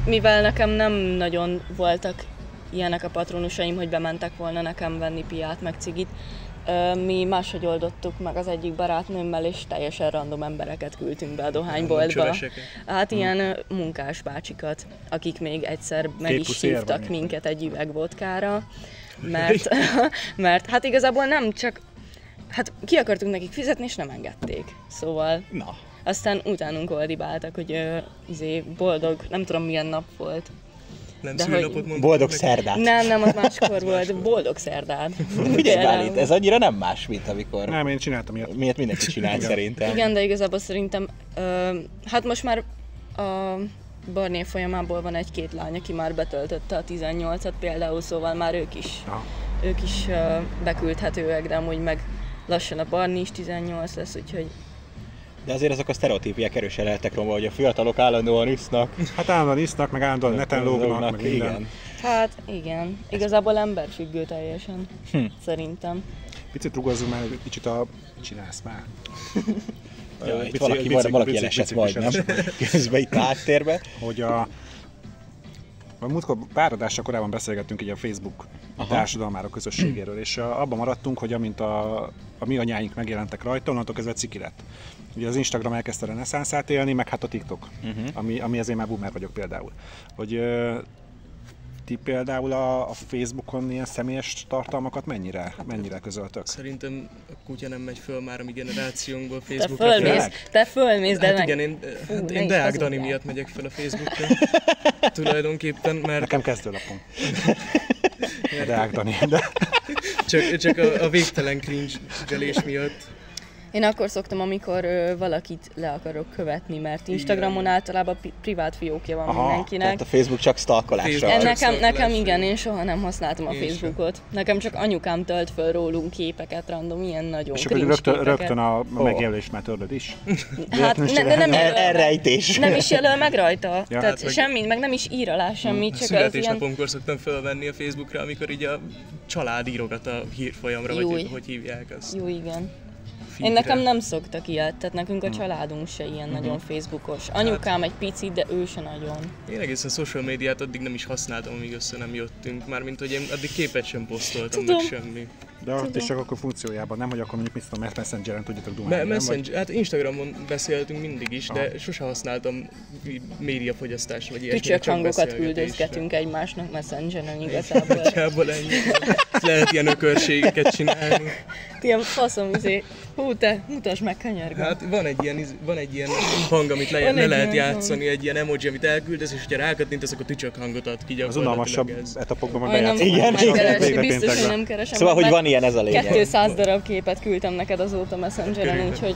mivel nekem nem nagyon voltak ilyenek a patronusaim, hogy bementek volna nekem venni piát, meg cigit, mi máshogy oldottuk meg az egyik barátnőmmel, és teljesen random embereket küldtünk be a dohányboltba. Csöveseket. Hát ilyen ö, munkás bácsikat, akik még egyszer meg Két is hívtak minket egy üveg vodkára, mert, mert hát igazából nem csak Hát ki akartunk nekik fizetni, és nem engedték. Szóval Na, aztán utánunk oldibáltak, hogy ö, izé, boldog, nem tudom milyen nap volt. Nem De szülnapot hogy- mondtam boldog szerdát. Nem, nem, az máskor volt, boldog szerdát. Figyelj. Bálint, ez annyira nem más, mint amikor... Nem, én csináltam ilyet. Miért mindenki csinál szerintem. Igen, de igazából szerintem, ö, hát most már a Barné folyamából van egy-két lány, aki már betöltötte a 18-at például, szóval már ők is, Aha. ők is ö, beküldhetőek, de amúgy meg lassan a Barni is 18 lesz, úgyhogy De azért azok a sztereotípiák erősen lehetek romba, hogy a fiatalok állandóan isznak. Hát állandóan isznak, meg állandóan neten lógnak, meg minden. igen. hát igen, igazából emberfüggő teljesen, Hm. szerintem. Picit rugozzunk már, egy kicsit a... Csinálsz már? Ja, Ö, itt bici- valaki, bici- valaki bici- elesett majdnem. Közben itt a háttérbe. hogy a a múltkor pár adással korábban beszélgettünk így a Facebook Aha. társadalmára, közösségéről, és abban maradtunk, hogy amint a, a mi anyáink megjelentek rajta, onnantól kezdve ciki lett. Ugye az Instagram elkezdte a reneszánszát élni, meg hát a TikTok, uh-huh. ami, ami ezért már boomer vagyok például. Hogy ö, ti például a, a Facebookon ilyen személyes tartalmakat mennyire, mennyire közöltök? Szerintem a kutya nem megy föl már a mi generációnkból Te Facebookra. fölmész, tényleg? te fölmész, de Hát meg... igen, én, Fú, hát én Deák. Dani miatt megyek fel a Facebookra. Tulajdonképpen, mert Nekem kezdőlapom. De Ágdani, de csak, csak a, a végtelen cringe miatt. Én akkor szoktam, amikor ö, valakit le akarok követni, mert Instagramon Igen. általában pi- privát fiókja van Aha, mindenkinek. Tehát a Facebook csak stalkolásra. Facebook. Csak nekem, nekem igen, én soha nem használtam a Én sem. Facebookot. Nekem csak anyukám tölt föl rólunk képeket, random, ilyen nagyon és akkor cringe rögtön, képeket. rögtön a a megjelölést már törlöd is. Hát ne, de nem, El, jelöl, elrejtés. nem is jelöl meg rajta. Ja. Tehát Hát meg- semmi, meg nem is ír alá semmit, csak az ilyen... Születésnapomkor szoktam fölvenni a Facebookra, amikor így a család írogat a hírfolyamra, vagy Júj. hogy, hogy hívják azt. Jó, igen. Én Feedre. nekem nem szoktak ilyet, tehát nekünk a Hmm. családunk se ilyen Mhm. nagyon Facebookos. Anyukám egy picit, de ő se nagyon. Én egészen social médiát addig nem is használtam, amíg össze nem jöttünk. Mármint, hogy én addig képet sem posztoltam, Tudom. meg semmi. De ott is csak akkor funkciójában, nem, hogy akkor mondjuk mit tudom, Messengeren tudjátok dumálni, Me- nem? messenger, hát Instagramon beszéltünk mindig is, de Aha. sose használtam médiafogyasztásra, vagy ilyesmire, Tücsök csak hangokat küldözgetünk egymásnak messengeren igazából. Nagyjából ennyi. Lehet ilyen ökörségeket csinálni. Ilyen faszom, izé, hú te, mutasd meg kanyarga. Hát van egy ilyen, van egy ilyen hang, amit le, Van le lehet játszani, egy ilyen emoji, amit elküldesz, és ha rákattintasz, akkor tücsök hangot ad ki Az unalmasabb etapokban nem bejátszom. Igen, igen, biztos, hogy nem keresem. Szóval, hogy van ilyen ez a lényeg. 200 darab képet küldtem neked azóta messengeren, úgyhogy.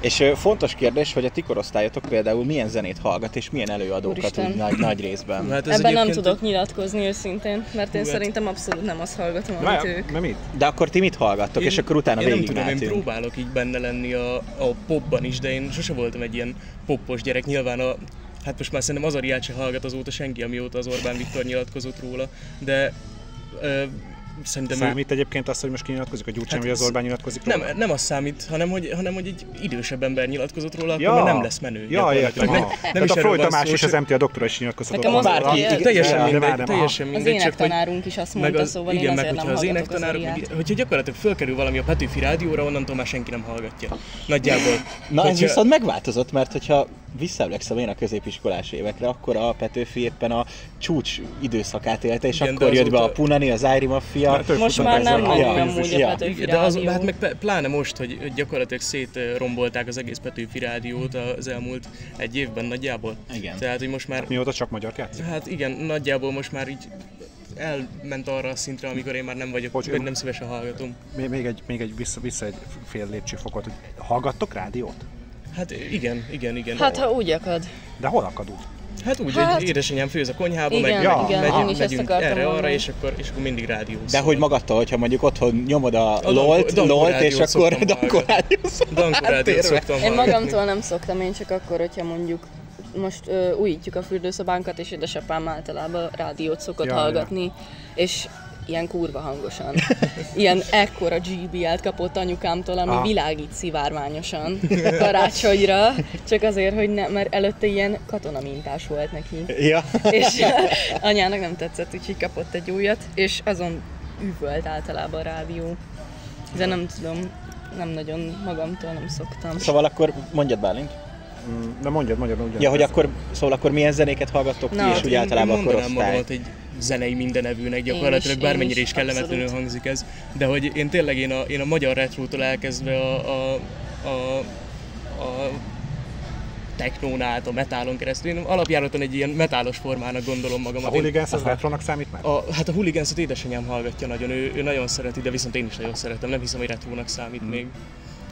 És fontos kérdés, hogy a ti korosztályotok például milyen zenét hallgat, és milyen előadókat Úristen. úgy nagy, nagy részben. Hát ebben nem tudok nyilatkozni őszintén, mert én Hú, hát- szerintem abszolút nem azt hallgatom, amit Várj, ők. Nem mit? De akkor ti mit hallgattok, és akkor utána én nem tudom, én próbálok így benne lenni a, a popban is, de én sose voltam egy ilyen poppos gyerek. Nyilván a, hát most már szerintem Azariát se hallgat azóta senki, amióta az Orbán Viktor nyilatkozott róla, de ö, szerintem ő- Számít egyébként az, hogy most kinyilatkozik a Gyurcsány, Hát vagy az ez- Orbán nyilatkozik róla? nem, nem az számít, hanem hogy, hanem hogy egy idősebb ember nyilatkozott róla, akkor Ja. már nem lesz menő. Ja, értem. Nem, aha. nem is a Freud Tamás és az csak- MT a doktora is nyilatkozott. Nekem róla. az Bárki, teljesen De mindegy, már nem, teljesen Az mindegy, hogy énektanárunk is azt meg mondta, az, szóval igen, én meg hogyha az az énektanárok, hogyha gyakorlatilag fölkerül valami a Petőfi rádióra, onnantól már senki nem hallgatja. Nagyjából. Na ez viszont megváltozott, mert hogyha visszaemlékszem én a középiskolás évekre, akkor a Petőfi éppen a csúcs időszakát élte, és Igen, akkor jött be a Punani, az Ári Mafia. Hát, Most már nem nagyon Ja. amúgy Ja. a Petőfi de az, hát meg pláne most, hogy gyakorlatilag szétrombolták az egész Petőfi rádiót az elmúlt egy évben nagyjából. Igen. Tehát, hogy most már Mióta csak magyar játszik? Hát igen, nagyjából most már így elment arra a szintre, amikor én már nem vagyok, Bocs, vagy én- nem szívesen hallgatom. Még, még egy, még egy vissza, vissza egy fél lépcsőfokot, hogy hallgattok rádiót? Hát igen, igen, igen. Hát ha úgy akad. De hol akad úgy? Hát úgy, Hát- hogy édesanyám főz a konyhába, Igen, meg Ja. igen, megyünk, én is ezt megyünk akartam erre-arra, mondani. és akkor, és akkor mindig rádió De hogy magadtól, hogyha mondjuk otthon nyomod a, A LOL-t, LOL-t és akkor szoktam Danko hallgatni. rádió szól. Danko rádiót Áttérve. szoktam Én magamtól nem szoktam, én csak akkor, hogyha mondjuk most ö, újítjuk a fürdőszobánkat, és édesapám általában rádiót szokott Ja, ja, hallgatni, és ilyen kurva hangosan. Ilyen ekkora GBL-t kapott anyukámtól, ami Aha. világít szivárványosan karácsonyra, csak azért, hogy ne, mert előtte ilyen katonamintás volt neki. Ja. És anyának nem tetszett, úgyhogy kapott egy újat, és azon üvölt általában a rádió. De nem tudom, nem nagyon magamtól nem szoktam. Szóval akkor mondjad Bálint. Mm, Na mondjad, mondjad, mondjad. Ja, hogy akkor, szóval akkor milyen zenéket hallgattok ti, Na, és hát úgy általában a korosztály. magamat egy zenei mindenevűnek gyakorlatilag, én bármennyire is, is kellemetlenül abszolút. hangzik ez, de hogy én tényleg én a, én a magyar retrótól elkezdve a, a, a, a technón át, a metálon keresztül, én alapjáraton egy ilyen metálos formának gondolom A magamat. Én- Hooligans az retronak számít már? a, hát a Hooligans-ot édesanyám hallgatja nagyon, ő, ő nagyon szereti, de viszont én is nagyon szeretem, nem hiszem, hogy retrónak számít Hmm. még.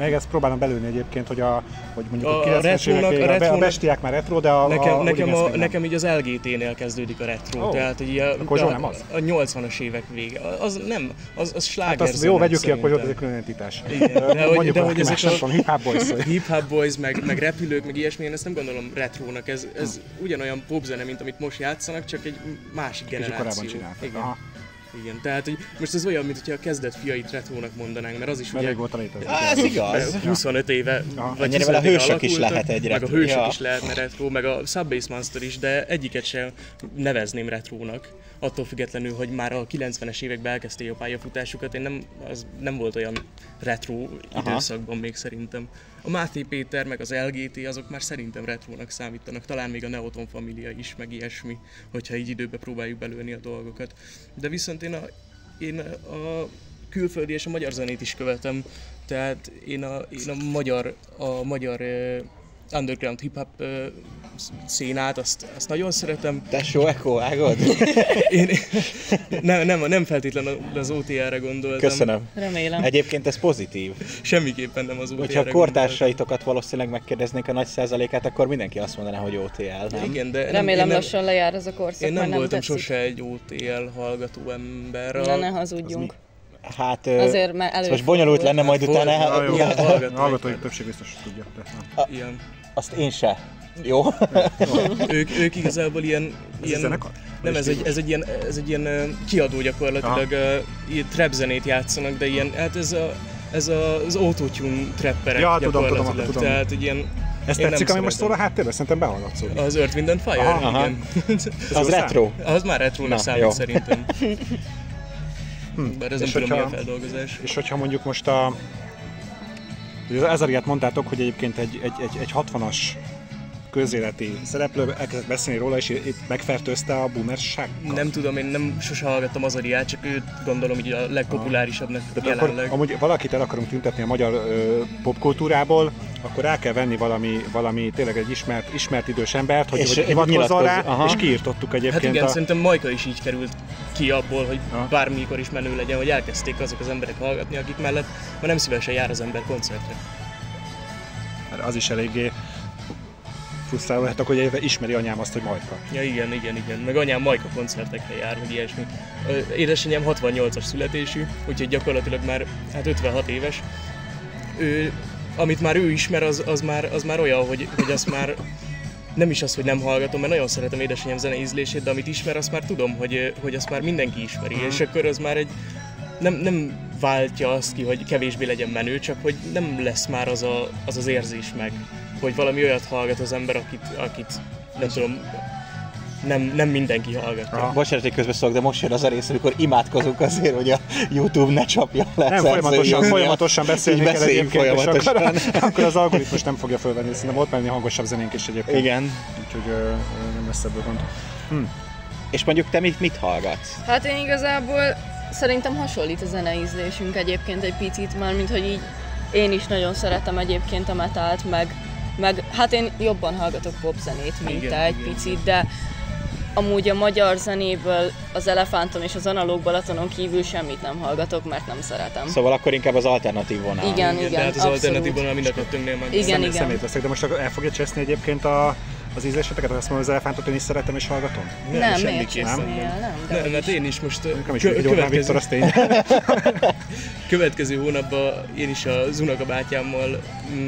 Meg ezt próbálom belőni egyébként, hogy, a, hogy mondjuk a, A 90-es retrónak- a a, be- a retrónak- bestiák már retro, de a, Nekem, a nekem, a, nekem így az LGT-nél kezdődik a retro, Ó, tehát hogy a, akkor a, nem az? a 80-as évek vége. Az nem, az, az Hát sláger azt jó, vegyük ki, akkor hogy ez egy külön entitás. Igen, de hogy- de hogy ezek a- hip-hop boys. vagy- Hip Hop Boys, meg, meg repülők, meg ilyesmi, én ezt nem gondolom retrónak, ez, ez ugyanolyan popzene, mint amit most játszanak, csak egy másik Kicsit generáció. korábban csináltak. Igen. Aha, Igen, tehát hogy most ez olyan, mint hogyha a kezdet fiait retrónak mondanánk, mert az is mert ugye régóta létezik. Á, ez igaz. 25 éve, Aha. vagy Ennyire vele 25 éve hősök is lehet egy Meg a retro. hősök Ja. is lehetne retro, meg a Subbase Monster is, de egyiket sem nevezném retrónak. Attól függetlenül, hogy már a 90-es években elkezdték a pályafutásukat, én nem, az nem volt olyan retro Aha. időszakban még szerintem. A Máté Péter, meg az LGT, azok már szerintem retrónak számítanak, talán még a Neoton Familia is, meg ilyesmi, hogyha így időbe próbáljuk belőni a dolgokat. De viszont én a, én a külföldi és a magyar zenét is követem, tehát én a, én a magyar, a magyar underground hip-hop uh, szénát, azt, azt nagyon szeretem. Tesó, Echo, ágod? Én, nem, nem, nem feltétlenül az OTR-re gondoltam. Köszönöm. Remélem. Egyébként ez pozitív. Semmiképpen nem az OTR-re Hogyha a kortársaitokat valószínűleg megkérdeznék a nagy százalékát, akkor mindenki azt mondaná, hogy OTL, nem? Igen, de nem, Remélem nem, lassan lejár ez a korszak, én nem nem voltam tetszik. sose egy OTL hallgató ember. A- Na, ne hazudjunk. Hát Azért, mert most bonyolult lenne, majd utána... Na jó, Igen, a hallgatom. hallgatói többség biztos tudja. Ilyen. Azt én se. Jó? Ők, ők igazából ilyen... Ez ilyen zenekar? Nem, ez egy, ez egy ilyen, ez egy ilyen kiadó gyakorlatilag, uh, ilyen trap zenét játszanak, de ilyen, hát ez a, ez a, az autotune trapperek Ja, tudom, tudom, gyakorlatilag, tudom. tehát egy ilyen... Ez én nem tetszik, ami most szól a háttérben? Szerintem behallatszódik. Az Earth, Wind and Fire, Aha, aha. igen. Az szám? retro. Az már Na, számít jó. szerintem. Bár ez nem És tudom mi a hogyha- feldolgozás. És hogyha mondjuk most a... Ezeriát mondtátok, hogy egyébként egy, egy, egy, egy 60-as közéleti szereplő elkezdett beszélni róla, és itt megfertőzte a boomersággal. Nem tudom, én nem sose hallgattam az Ariát, csak őt gondolom így a legpopulárisabbnak akkor, jelenleg. amúgy valakit el akarunk tüntetni a magyar ö, popkultúrából, akkor el kell venni valami, valami tényleg egy ismert, ismert idős embert, hogy, És hogy hivatkozzon rá, aha. és kiírtottuk Hát egyébként igen, a... szerintem Majka is így került ki abból, hogy Aha. bármikor is menő legyen, hogy elkezdték azok az emberek hallgatni, akik mellett ma nem szívesen jár az ember koncertre. Hát Az is eléggé frusztráló lehet, hogy egyre ismeri anyám azt, hogy Majka. Ja igen, igen, igen. Meg anyám Majka koncertekre jár, meg ilyesmi. Édesanyám 68-as születésű, úgyhogy gyakorlatilag már hát 56 éves. Ő, amit már ő ismer, az, az, már, az már olyan, hogy, hogy azt már nem is az, hogy nem hallgatom, mert nagyon szeretem édesanyám zene ízlését, de amit ismer, azt már tudom, hogy, hogy azt már mindenki ismeri, és akkor az már egy nem, nem váltja azt ki, hogy kevésbé legyen menő, csak hogy nem lesz már az a, az, az érzés meg, hogy valami olyat hallgat az ember, akit, akit nem tudom, nem, nem mindenki hallgatja. Aha. Bocsánat, hogy közbeszólok, de most jön az a rész, amikor imádkozunk azért, hogy a YouTube ne csapja le. Nem, folyamatosan, folyamatosan beszélni kell egyébként, és akkor, folyamatosan. akkor az algoritmus nem fogja fölvenni. Szerintem volt menni hangosabb zenénk is egyébként. Igen. Úgyhogy ö, nem lesz ebből gond. És mondjuk te mit, mit hallgatsz? Hát én igazából szerintem hasonlít a zeneízlésünk egyébként egy picit, már mint hogy így én is nagyon szeretem egyébként a metált, meg, meg hát én jobban hallgatok popzenét, mint Igen, te egy igen. picit, de amúgy a magyar zenéből az Elefánton és az Analóg Balatonon kívül semmit nem hallgatok, mert nem szeretem. Szóval akkor inkább az alternatív vonal. Igen, igen, de hát az abszolút. alternatív vonal mind a kettőnknél. Igen, igen. szemét leszek, de most akkor el fogja cseszni egyébként a, az ízléseteket, azt mondom, az elefántot én is szeretem és hallgatom? Nem, miért semmiképpen. csesznél? Nem, de Nem, hogy mert is. én is most Nekem is kö- egy Orbán Viktor, következő, az tény. következő hónapban én is az unokabátyámmal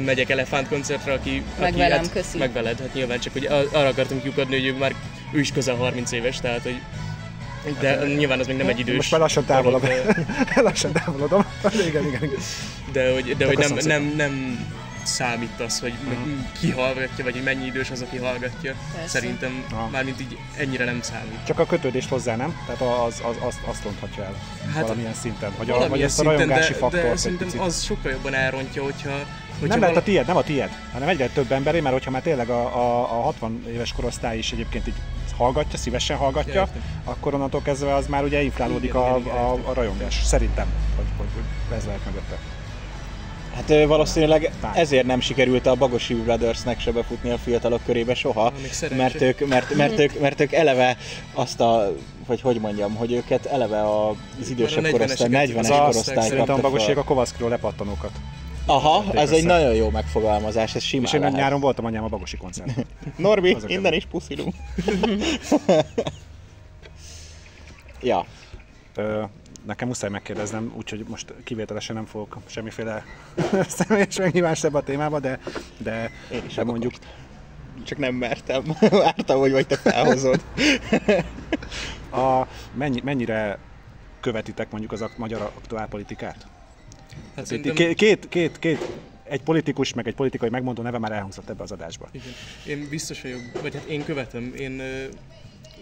megyek Elefánt koncertre, aki, Meg aki velem, hát, köszi. Meg veled, hát nyilván csak hogy arra akartam kiukadni, hogy ő már ő is közel 30 éves, tehát hogy de nyilván az még nem egy idős Most már lassan távolodom. de- lassan távolodom. igen, igen, igen. De hogy, de hogy nem, nem, nem számít az, hogy ki hallgatja, vagy hogy mennyi idős az, aki hallgatja. Persze. Szerintem Aha. mármint így ennyire nem számít. Csak a kötődést hozzá, nem? Tehát az, az, az, azt ronthatja el Hát, valamilyen szinten. Vagy, a, vagy Valamilyen ezt a szinten, rajongási de, faktort de egy szerintem picit. az sokkal jobban elrontja, hogyha, hogyha nem lehet a tiéd, nem a tiéd, hanem egyre több emberé, mert hogyha már tényleg a, a, a 60 éves korosztály is egyébként így hallgatja, szívesen hallgatja, Ja, akkor onnantól kezdve az már ugye inflálódik Igen, a, igen, igen, a, a rajongás. Szerintem, hogy, hogy, hogy ez lehet mögötte. Hát valószínűleg ezért nem sikerült a Bagosi Brothersnek se befutni a fiatalok körébe soha, mert ők, mert, mert, ők, mert ők eleve azt a, vagy hogy mondjam, hogy őket eleve az idősebb korosztály, 40-eseket 40-es Az Egy a, korosztály szerintem a fel. a Kovaszkiról lepattanókat. Aha, ez egy össze. nagyon jó megfogalmazás, ez simán És én lehet. nyáron voltam anyám a bagosi koncerten. Norbi, Azok innen is puszilunk. ja, Ö, nekem muszáj megkérdeznem, úgyhogy most kivételesen nem fogok semmiféle személyes megnyilvást ebbe a témába, de, de, én is de mondjuk csak nem mertem. Vártam, hogy vagy te felhozod. a, mennyi, mennyire követitek mondjuk az ak- magyar aktuálpolitikát? Hát szerintem, Két, két, két, két, egy politikus, meg egy politikai megmondó neve már elhangzott ebbe az adásba. igen. Én biztos vagyok, vagy hát én követem, én,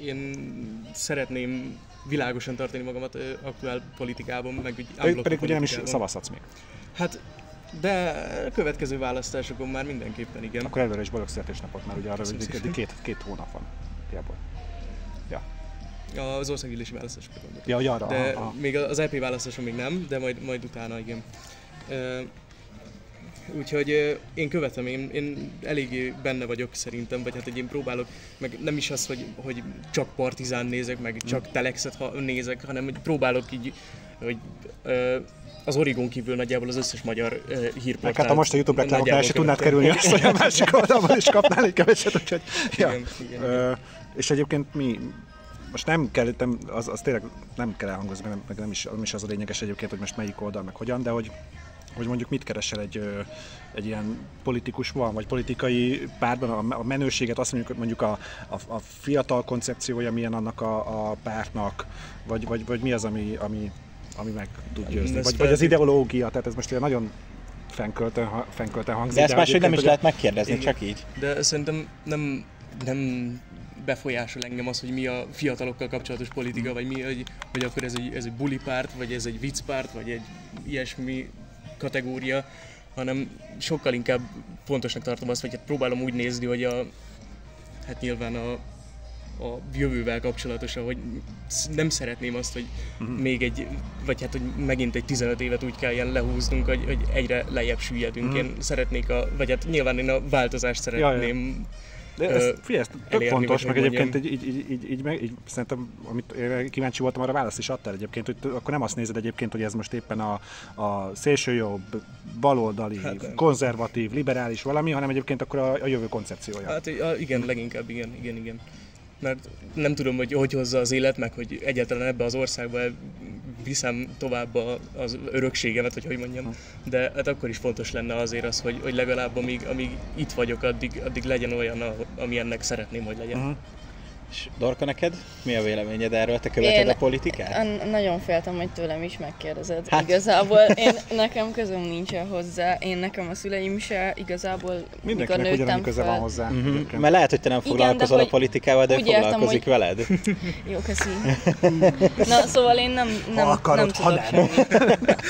én szeretném világosan tartani magamat aktuál politikában, meg úgy Pedig, pedig ugye nem is szavazhatsz még. Hát, de a következő választásokon már mindenképpen igen. Akkor előre is boldog születésnapot, mert ugye arra hogy két, két hónap van. Hiából. Ja. Az országgyűlési választásokra gondolok. Ja, hogy arra. De aha, aha. még az EP választáson még nem, de majd, majd utána igen. Úgyhogy én követem, én, én eléggé benne vagyok szerintem, vagy hát hogy én próbálok, meg nem is az, hogy, hogy csak Partizán nézek, meg csak Telexet ha, nézek, hanem hogy próbálok így, hogy ö, az Origon kívül nagyjából az összes magyar ö, hírportált. Meg hát a most a YouTube reklámoknál se tudnád kerülni azt, hogy a másik oldalon is kapnál egy keveset, úgyhogy... Ja. Igen, igen, Ö, és egyébként mi, most nem kell, nem, az, az tényleg nem kell elhangozni, meg nem, meg nem, is, nem is az a lényeges egyébként, hogy most melyik oldal, meg hogyan, de hogy, hogy mondjuk mit keresel egy, egy ilyen politikusban, vagy politikai pártban, a, menőséget, azt mondjuk, hogy mondjuk a, a, a fiatal koncepciója milyen annak a, a pártnak, vagy, vagy, vagy mi az, ami, ami, ami meg tud győzni, Ez vagy, vagy az ideológia, tehát ez most ilyen nagyon fenkölten, fenkölten hangzik. De ezt máshogy nem is lehet megkérdezni, Igen. csak így. De szerintem nem, nem befolyásol engem az, hogy mi a fiatalokkal kapcsolatos politika, vagy mi, hogy, hogy akkor ez egy, ez egy bulipárt, vagy ez egy viccpárt, vagy egy ilyesmi kategória, hanem sokkal inkább fontosnak tartom azt, vagy hát próbálom úgy nézni, hogy a, hát nyilván a, a jövővel kapcsolatosan, hogy nem szeretném azt, hogy Mhm. még egy, vagy hát, hogy megint egy 15 évet úgy kelljen lehúznunk, hogy, hogy egyre lejjebb süllyedünk. Mhm. Én szeretnék a, vagy hát nyilván én a változást Ja, ja. De ö, ez, figyelj, ez tök elérni, fontos, meg egyébként így, így, így, így, így, meg, így, szerintem, amit én kíváncsi voltam, arra választ is adtál egyébként, hogy akkor nem azt nézed egyébként, hogy ez most éppen a, a szélsőjobb, baloldali, Hát konzervatív, liberális valami, hanem egyébként akkor a, a jövő koncepciója. Hát igen, leginkább igen, igen, igen. Mert nem tudom, hogy hogy hozza az élet, meg hogy egyáltalán ebbe az országba viszem tovább az örökségemet, hogy hogy mondjam. De hát akkor is fontos lenne azért az, hogy, hogy legalább amíg, amíg itt vagyok, addig, addig legyen olyan, ami ennek szeretném, hogy legyen. Mhm. És Dorka, neked mi a véleményed erről? Te követed Én- a politikát? An- nagyon féltem, hogy tőlem is megkérdezed. Hát. Igazából én, nekem közöm nincsen hozzá, én nekem a szüleim se igazából, mikor Mindenkinek nőttem ugyanannyi köze van hozzá. Mhm. egyébként. Mert lehet, hogy te nem Igen, foglalkozol de a politikával, de úgy értem, foglalkozik hogy- veled. Jó, köszi. Na, szóval én nem, nem, akarod, nem ha tudok nem.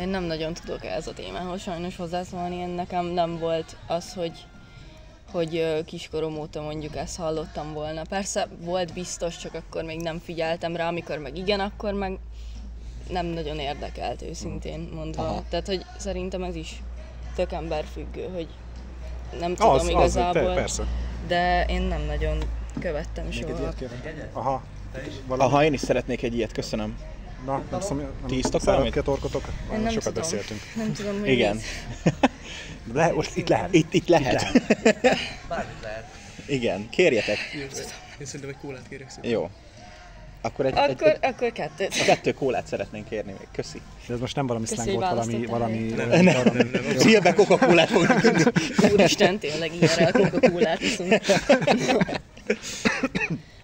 Én nem nagyon tudok ez a témához sajnos hozzászólni, én nekem nem volt az, hogy hogy kiskorom óta mondjuk ezt hallottam volna. Persze volt biztos, csak akkor még nem figyeltem rá, amikor meg igen, akkor meg nem nagyon érdekelt őszintén mondva. Aha. Tehát, hogy szerintem ez is tök emberfüggő, hogy nem tudom Az, az, igazából, te, persze. de én nem nagyon követtem Még egy soha. Aha. Aha, én is szeretnék egy ilyet, köszönöm. Na, nem nem isztok száradt valamit? a torkotok? Én nem Sokat tudom. beszéltünk. Nem tudom, hogy Igen. Le, most itt lehet. Itt, itt lehet. Igen, kérjetek. Én szerintem egy kólát kérek szépen. Jó. Akkor egy, egy, Akkor, egy, akkor kettőt. kettő kólát szeretnénk kérni még. Köszi. De ez most nem valami Köszi, slang volt, valami, valami Nem, nem, arra- nem, nem. Szilbe Coca-Colát fogunk inni. Úristen, tényleg ilyenre a coca iszunk.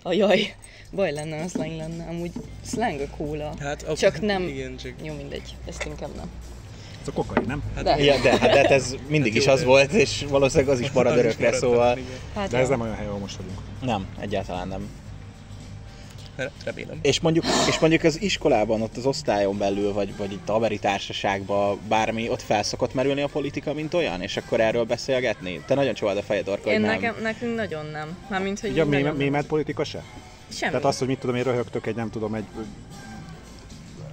Ajaj, baj lenne, a slang lenne. Amúgy slang a kóla. Hát, a, Csak nem- Igen, csak... Jó, mindegy. Ezt inkább nem. Ez a kokain, nem? De, Ja, de, hát, de hát ez mindig Hát is az volt, és valószínűleg az is marad Az is örökre, marad, szóval hát De ez jó. nem olyan hely, ahol most vagyunk. nem, egyáltalán nem. Re- Remélem. És mondjuk, és mondjuk az iskolában, ott az osztályon belül, vagy, vagy itt a haveri társaságban bármi, ott felszokott merülni a politika, mint olyan, és akkor erről beszélgetni? Te nagyon csóváld a fejed, Orka, Én hogy nem. nekem, nekünk nagyon nem. Mármint, hogy Ugye a így nagyon mémet, nem. mémet politika se? Semmi. Tehát az, hogy mit tudom, én röhögtök egy, nem tudom, egy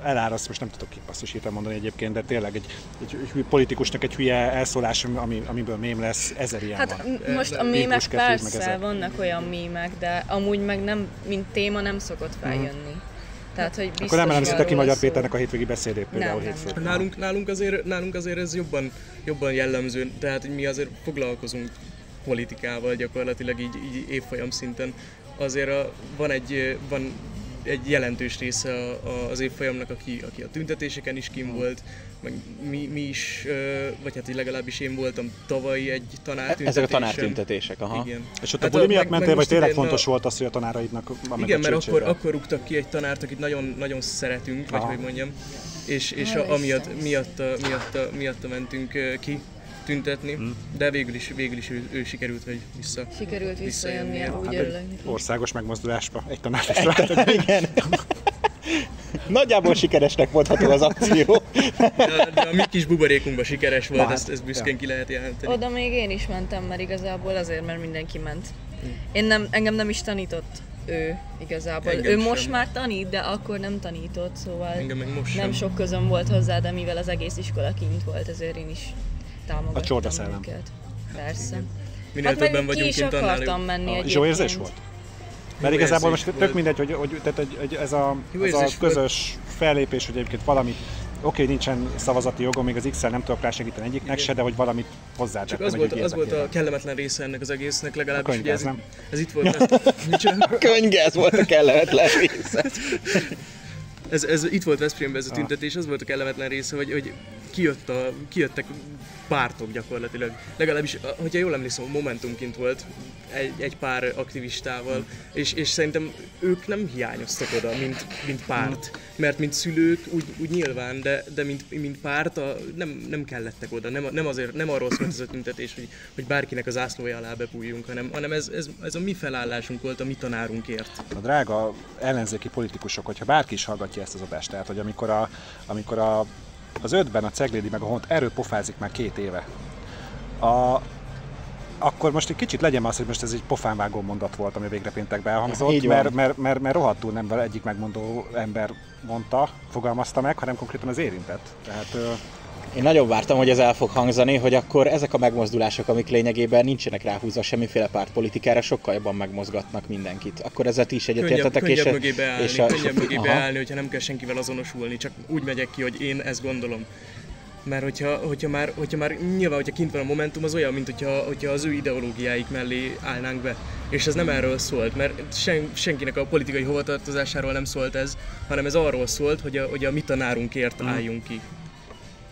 eláraszt, most nem tudok ki basszus hirtelen mondani egyébként, de tényleg egy, egy, egy politikusnak egy hülye elszólás, ami, amiből mém lesz, ezer ilyen Hát van. most a mémek Bíbus kettőt, meg persze, ezek. vannak olyan mémek, de amúgy meg nem, mint téma nem szokott feljönni. Tehát, hogy Mhm. Akkor nem említettek ki Magyar. Péternek a hétvégi beszédét például nem, hétfőn. Nálunk, nálunk, azért, nálunk azért ez jobban, jobban jellemző, tehát hogy mi azért foglalkozunk politikával gyakorlatilag így, így évfolyam szinten. Azért a, van egy, van egy jelentős része a, a, az évfolyamnak, aki, aki a tüntetéseken is kim volt, meg mi, mi is, vagy hát legalábbis én voltam tavaly egy tanártüntetésen. Ezek a tanártüntetések, aha. Igen. És ott Hát a buli miatt mentél, meg vagy tényleg fontos a- volt az, hogy a tanáraidnak a Igen, mert akkor, akkor rúgtak ki egy tanárt, akit nagyon, nagyon szeretünk, vagy Aha. hogy mondjam, és, és a, amiatt, Istennek. miatta, miatta, miatta mentünk ki tüntetni, Hm. de végül is, végül is ő, ő sikerült, hogy vissza. Sikerült visszajönni, Visszajönni. úgy Hát örülök országos megmozdulásba egy tanárfesztiválra. Igen. Nagyjából sikeresnek mondható az akció. De, de a mi kis buborékunkban sikeres volt, Na, ezt, ezt büszkén ja. ki lehet jelenteni. Oda még én is mentem, mert igazából azért, mert mindenki ment. Én nem, engem nem is tanított ő igazából. Engem ő most sem. már tanít, de akkor nem tanított, szóval Engem meg most nem sem. sok közöm volt hozzá, de mivel az egész iskola kint volt, ezért én is támogattam A csorda szellem. őket. Persze. Minél Hát többen ki vagyunk is kint, annál akartam menni Jó egyébként. érzés volt? Mert Jó igazából most volt. tök mindegy, hogy, hogy tehát egy, egy, ez a, Jó ez a érzés volt. közös fellépés, hogy egyébként valami, oké, nincsen szavazati jogom, még az X-el nem tudok rá segíteni egyiknek Igen. se, de hogy valamit Csak hozzátettem. az hogy volt, az volt a kellemetlen része ennek az egésznek, legalábbis A ugye ez, könyvgáz, ez itt volt. Ez, micsoda? Könyge, ez volt a kellemetlen része. ez, ez itt volt Veszprémben ez a tüntetés, az volt a kellemetlen része, hogy, hogy kijött a, kijöttek pártok gyakorlatilag. Legalábbis, hogyha jól emlékszem, a Momentumként volt egy, egy pár aktivistával, és, és szerintem ők nem hiányoztak oda, mint, mint párt. Mert mint szülők úgy, úgy nyilván, de, de mint, mint párt a, nem, nem kellettek oda. Nem, nem, azért, nem arról szólt ez a tüntetés, hogy, hogy bárkinek az ászlója alá bepújjunk, hanem, hanem ez, ez, ez a mi felállásunk volt, a mi tanárunkért. A drága ellenzéki politikusok, hogyha bárki is hallgatja ezt az adást, tehát hogy amikor, a, amikor a, az ötben a Ceglédi meg a Hont erről pofázik már két éve, a, akkor most egy kicsit legyen az, hogy most ez egy pofánvágó mondat volt, ami végre péntekben elhangzott, Így van. mert, mert, mert, mert rohadtul nem egyik megmondó ember mondta, fogalmazta meg, hanem konkrétan az érintett. Tehát Én nagyon vártam, hogy ez el fog hangzani, hogy akkor ezek a megmozdulások, amik lényegében nincsenek ráhúzva semmiféle pártpolitikára, sokkal jobban megmozgatnak mindenkit. Akkor ezzel ti is Könnyebb, egyetértetek. könnyebb és, mögé beállni, és a, könnyebb mögé beállni, hogyha nem kell senkivel azonosulni, csak úgy megyek ki, hogy én ezt gondolom. Mert hogyha, hogyha, már, hogyha már nyilván, hogyha kint van a Momentum, az olyan, mint hogyha, hogyha az ő ideológiáik mellé állnánk be. És ez nem erről szólt, mert sen, senkinek a politikai hovatartozásáról nem szólt ez, hanem ez arról szólt, hogy a, hogy a mi tanárunkért Mm. álljunk ki.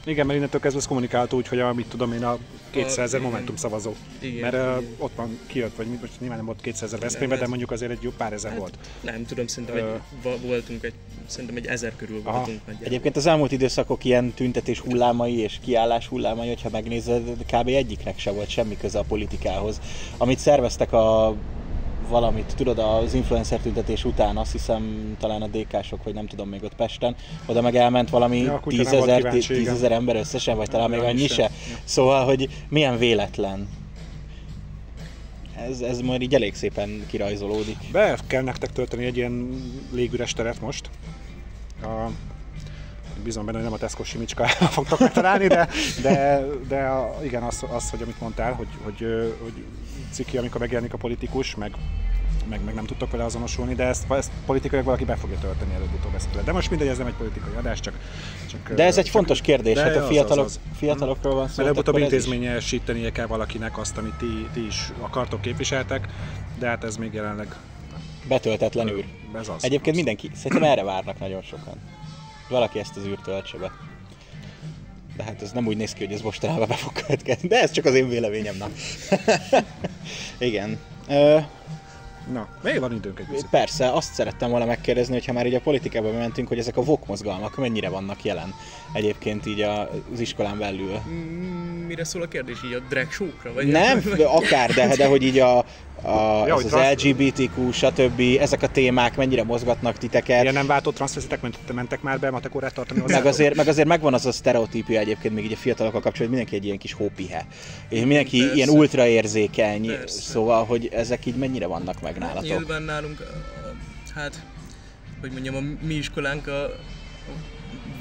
Igen, mert innentől kezdve ez kommunikálható úgy, hogy a, mit tudom én, a 200 ezer. Momentum szavazó. Igen, mert igen. uh, ott van, kijött, vagy mit, most nyilván nem volt 200 ezer Veszprémben, de mondjuk azért egy jó pár ezer volt. Nem tudom, szerintem egy, va- voltunk egy, szerintem egy ezer körül Aha. voltunk nagyjából. Egyébként az elmúlt időszakok ilyen tüntetés hullámai és kiállás hullámai, hogyha megnézed, kb. egyiknek se volt semmi köze a politikához. Amit szerveztek a valamit, tudod, az influencer tüntetés után, azt hiszem talán a DK-sok, vagy nem tudom még ott Pesten, oda meg elment valami Ja, nem tízezer, tízezer ember összesen, vagy talán még Ja, annyi se. sem. Szóval, hogy milyen véletlen. Ez, ez majd így elég szépen kirajzolódik. Be kell nektek tölteni egy ilyen légüres teret most. A, bízom benne, hogy nem a Tesco simicska fogtok megtalálni, de, de, de a, igen, az, az, hogy amit mondtál, hogy, hogy, hogy ciki, amikor megjelenik a politikus, meg meg, meg nem tudtok vele azonosulni, de ezt, ezt politikailag valaki be fogja tölteni előbb-utóbb ezt. De most mindegy, ez nem egy politikai adás, csak... csak De ez egy csak, fontos kérdés, hát a az, fiatalok, az, az. fiatalokról van szó. Mert előbb-utóbb intézményesítenie kell valakinek azt, amit ti, ti is akartok, képviseltek, de hát ez még jelenleg Betöltetlen űr. ez az. Egyébként mindenki, szerintem erre várnak nagyon sokan. Valaki ezt az űrt töltse be. De hát ez nem úgy néz ki, hogy ez mostanában be fog következni. De ez csak az én véleményem, na. Igen. Ö, Na, még van időnk egy picit. persze, azt szerettem volna megkérdezni, hogy ha már így a politikába mentünk, hogy ezek a vok mozgalmak mennyire vannak jelen egyébként így a- az iskolán belül. Mm, Mire szól a kérdés? Így a drag show-kra? Vagy Nem, akár, de, de hogy így a, a, Ja, ez az transz- LGBTQ, stb. ezek a témák mennyire mozgatnak titeket. Ilyen nem váltott transzveszitek, ment, mentek már be matekórát tartani hozzá? Meg azért, meg azért megvan az a sztereotípia egyébként még így a fiatalokkal kapcsolatban, hogy mindenki egy ilyen kis hópihe. És mindenki Persze. ilyen ultraérzékeny, Persze. szóval, hogy ezek így mennyire vannak meg nálatok. Nyilván nálunk, hát, hogy mondjam, a mi iskolánk a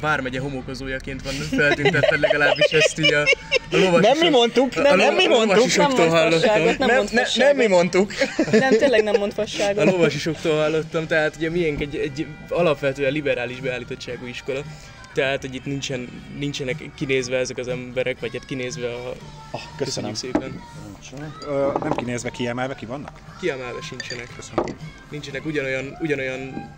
Vármegye homokozójaként van feltüntetve legalábbis ezt így a, a lovasisok, Nem mi mondtuk, nem, a, nem mi mondtuk. Nem mond hallottam. nem mond fasságot. mondtuk. Nem, tényleg nem mond A fasságot. lovasisoktól hallottam, tehát ugye miénk egy, egy alapvetően liberális beállítottságú iskola. Tehát, hogy itt nincsen, nincsenek kinézve ezek az emberek, vagy hát kinézve a... Ah, köszönöm. Szépen. Ö, nem kinézve, kiemelve, ki vannak? Kiemelve sincsenek. Köszönöm. Nincsenek ugyanolyan, ugyanolyan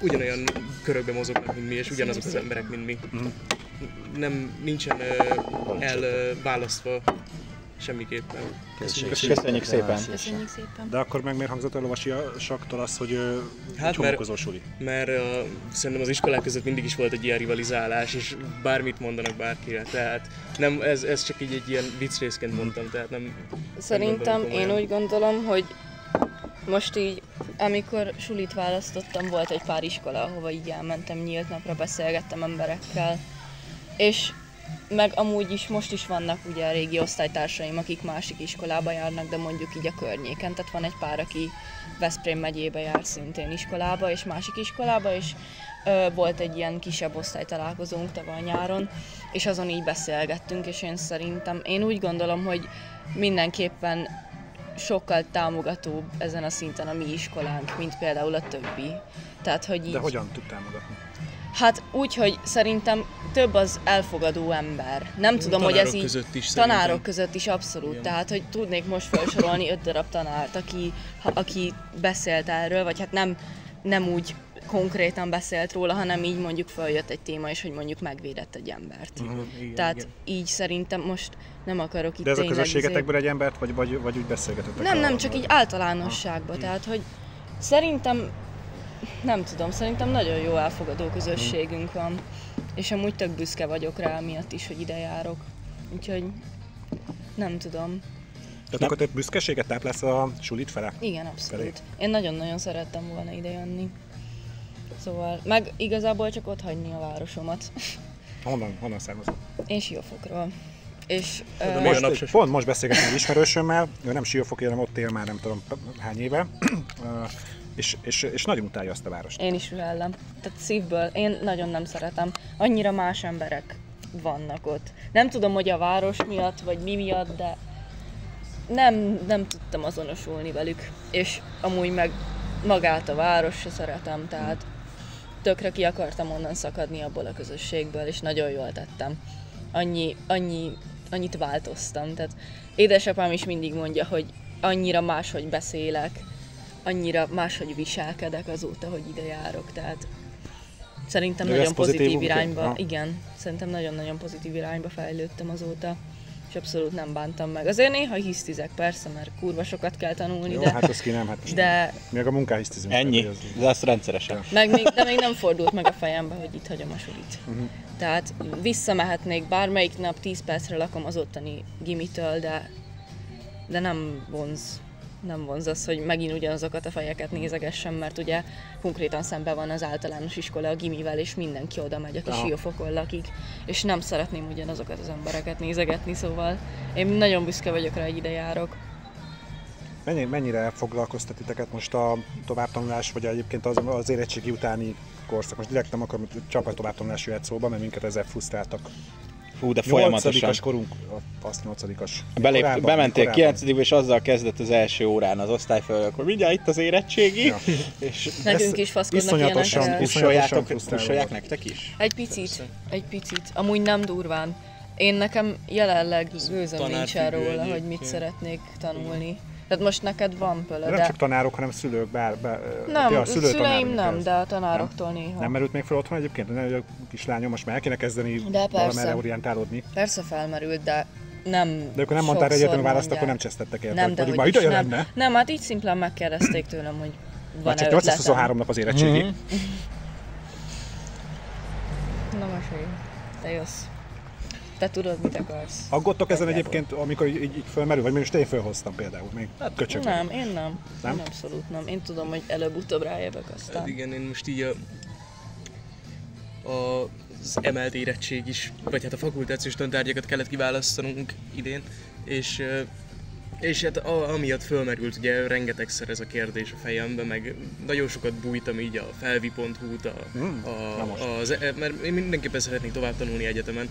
ugyanolyan körökbe mozognak, mint mi, és ugyanazok az emberek, mint mi. Nem, nincsen uh, elválasztva semmiképpen. Köszönjük szépen. Köszönjük szépen. De akkor meg miért hangzott a lovasiasaktól az, hogy Hát mert- suli? Mert uh, szerintem az iskolák között mindig is volt egy ilyen rivalizálás, és bármit mondanak bárkire, tehát nem, ez, ez csak így egy ilyen viccrészként mondtam, tehát nem... Szerintem nem én úgy gondolom, hogy most így, amikor sulit választottam, volt egy pár iskola, ahova így elmentem nyílt napra, beszélgettem emberekkel, és meg amúgy is most is vannak ugye a régi osztálytársaim, akik másik iskolába járnak, de mondjuk így a környéken, tehát van egy pár, aki Veszprém megyébe jár szintén iskolába, és másik iskolába, és ö, volt egy ilyen kisebb osztálytalálkozónk tavaly nyáron, és azon így beszélgettünk, és én szerintem, én úgy gondolom, hogy mindenképpen sokkal támogatóbb ezen a szinten a mi iskolánk, mint például a többi. Tehát, hogy így... De hogyan tud támogatni? Hát úgy, hogy szerintem több az elfogadó ember. Nem tudom, hogy ez tanárok így... között is Tanárok szerintem. között is abszolút. Igen. Tehát, hogy tudnék most felsorolni öt darab tanárt, aki, ha, aki beszélt erről, vagy hát nem, nem úgy konkrétan beszélt róla, hanem így mondjuk följött egy téma, és hogy mondjuk megvédett egy embert. Igen, Tehát igen. így szerintem most nem akarok itt De ez a tényleg izé- közösségetekből egy embert, vagy, vagy, vagy úgy beszélgetettek? nem, nem, csak így általánosságban. Tehát, hogy szerintem, nem tudom, szerintem nagyon jó elfogadó közösségünk van. És amúgy tök büszke vagyok rá miatt is, hogy ide járok. Úgyhogy nem tudom. Tehát akkor te büszkeséget táplálsz a sulit fele? Igen, abszolút. Én nagyon-nagyon szerettem volna ide jönni. Szóval, meg igazából csak ott hagyni a városomat. Honnan, honnan származol? Én Siófokról. És még a Most, napsos- pont most beszélgettem egy ismerősömmel, ő nem siófoki, hanem ott él már nem tudom hány éve, és, és, és nagyon utálja azt a várost. Én is ürellem. Tehát szívből. Én nagyon nem szeretem. Annyira más emberek vannak ott. Nem tudom, hogy a város miatt, vagy mi miatt, de nem, nem tudtam azonosulni velük. És amúgy meg magát a város se szeretem, tehát tökre ki akartam onnan szakadni abból a közösségből, és nagyon jól tettem. Annyi, annyi, annyit változtam. Tehát édesapám is mindig mondja, hogy annyira máshogy beszélek, annyira máshogy viselkedek azóta, hogy ide járok. Tehát szerintem De nagyon pozitív pozitív irányba, Ha. igen, szerintem nagyon-nagyon pozitív irányba fejlődtem azóta, és abszolút nem bántam meg. Azért néha hisztizek persze, mert kurva sokat kell tanulni, Jó, de, hát az ki nem, hát de még a munkáhisztizünk. Ennyi, tehát, hogy de azt rendszeresen. meg még, de még nem fordult meg a fejembe, hogy itt hagyom a sulit. Mhm. Tehát visszamehetnék bármelyik nap, 10 percre lakom az ottani gimitől, de, de nem vonz nem vonz az, hogy megint ugyanazokat a fejeket nézegessem, mert ugye konkrétan szembe van az általános iskola a gimivel, és mindenki oda megy, aki siófokon lakik, és nem szeretném ugyanazokat az embereket nézegetni, szóval én nagyon büszke vagyok rá, hogy ide járok. Mennyi, mennyire foglalkoztat titeket most a továbbtanulás, vagy egyébként az, az érettségi utáni korszak? Most direkt nem akarom, hogy csak a továbbtanulás jöhet szóba, mert minket ezzel frusztráltak Hú, de folyamatosan. Nyolcadikas korunk, azt nyolcadikas. Belép, Korábban, bementél korábban. 9 és azzal kezdett az első órán az osztályfő, akkor mindjárt itt az érettségi, Ja. és Nekünk is faszkodnak iszonyatosan pusoljátok, pusolják nektek is? Egy picit, egy picit. Amúgy nem durván. Én nekem jelenleg gőzöm nincsen róla, hogy mit szeretnék tanulni. Tehát most neked van pöle, nem de... csak tanárok, hanem szülők, bár, bár Nem, ja, a szüleim nem, de a tanároktól néha. Nem merült még fel otthon egyébként, hogy a kislányom most már el kéne kezdeni De persze. orientálódni. Persze felmerült, de nem De akkor nem mondtál egyetemi választ, akkor nem csesztettek érte. Nem, de hogy már ideje nem. lenne. Nem, hát így szimplán megkérdezték tőlem, hogy Már van-e csak ötletem. 823 nap az érettségi. Mhm. Na mesélj, te jössz. Te tudod, mit akarsz. Aggódtok ezen egyébként, amikor így, így, fölmerül, vagy most én fölhoztam például, még hát, köcsög. Nem, én nem. Nem? Én abszolút nem. Én tudom, hogy előbb-utóbb rájövök Hát aztán. igen, én most így a, a az emelt érettség is, vagy hát a fakultációs tantárgyakat kellett kiválasztanunk idén, és és hát a, amiatt fölmerült ugye rengetegszer ez a kérdés a fejembe, meg nagyon sokat bújtam így a felvi.hu-t, a, Hmm, a, az, mert én mindenképpen szeretnék tovább tanulni egyetemen,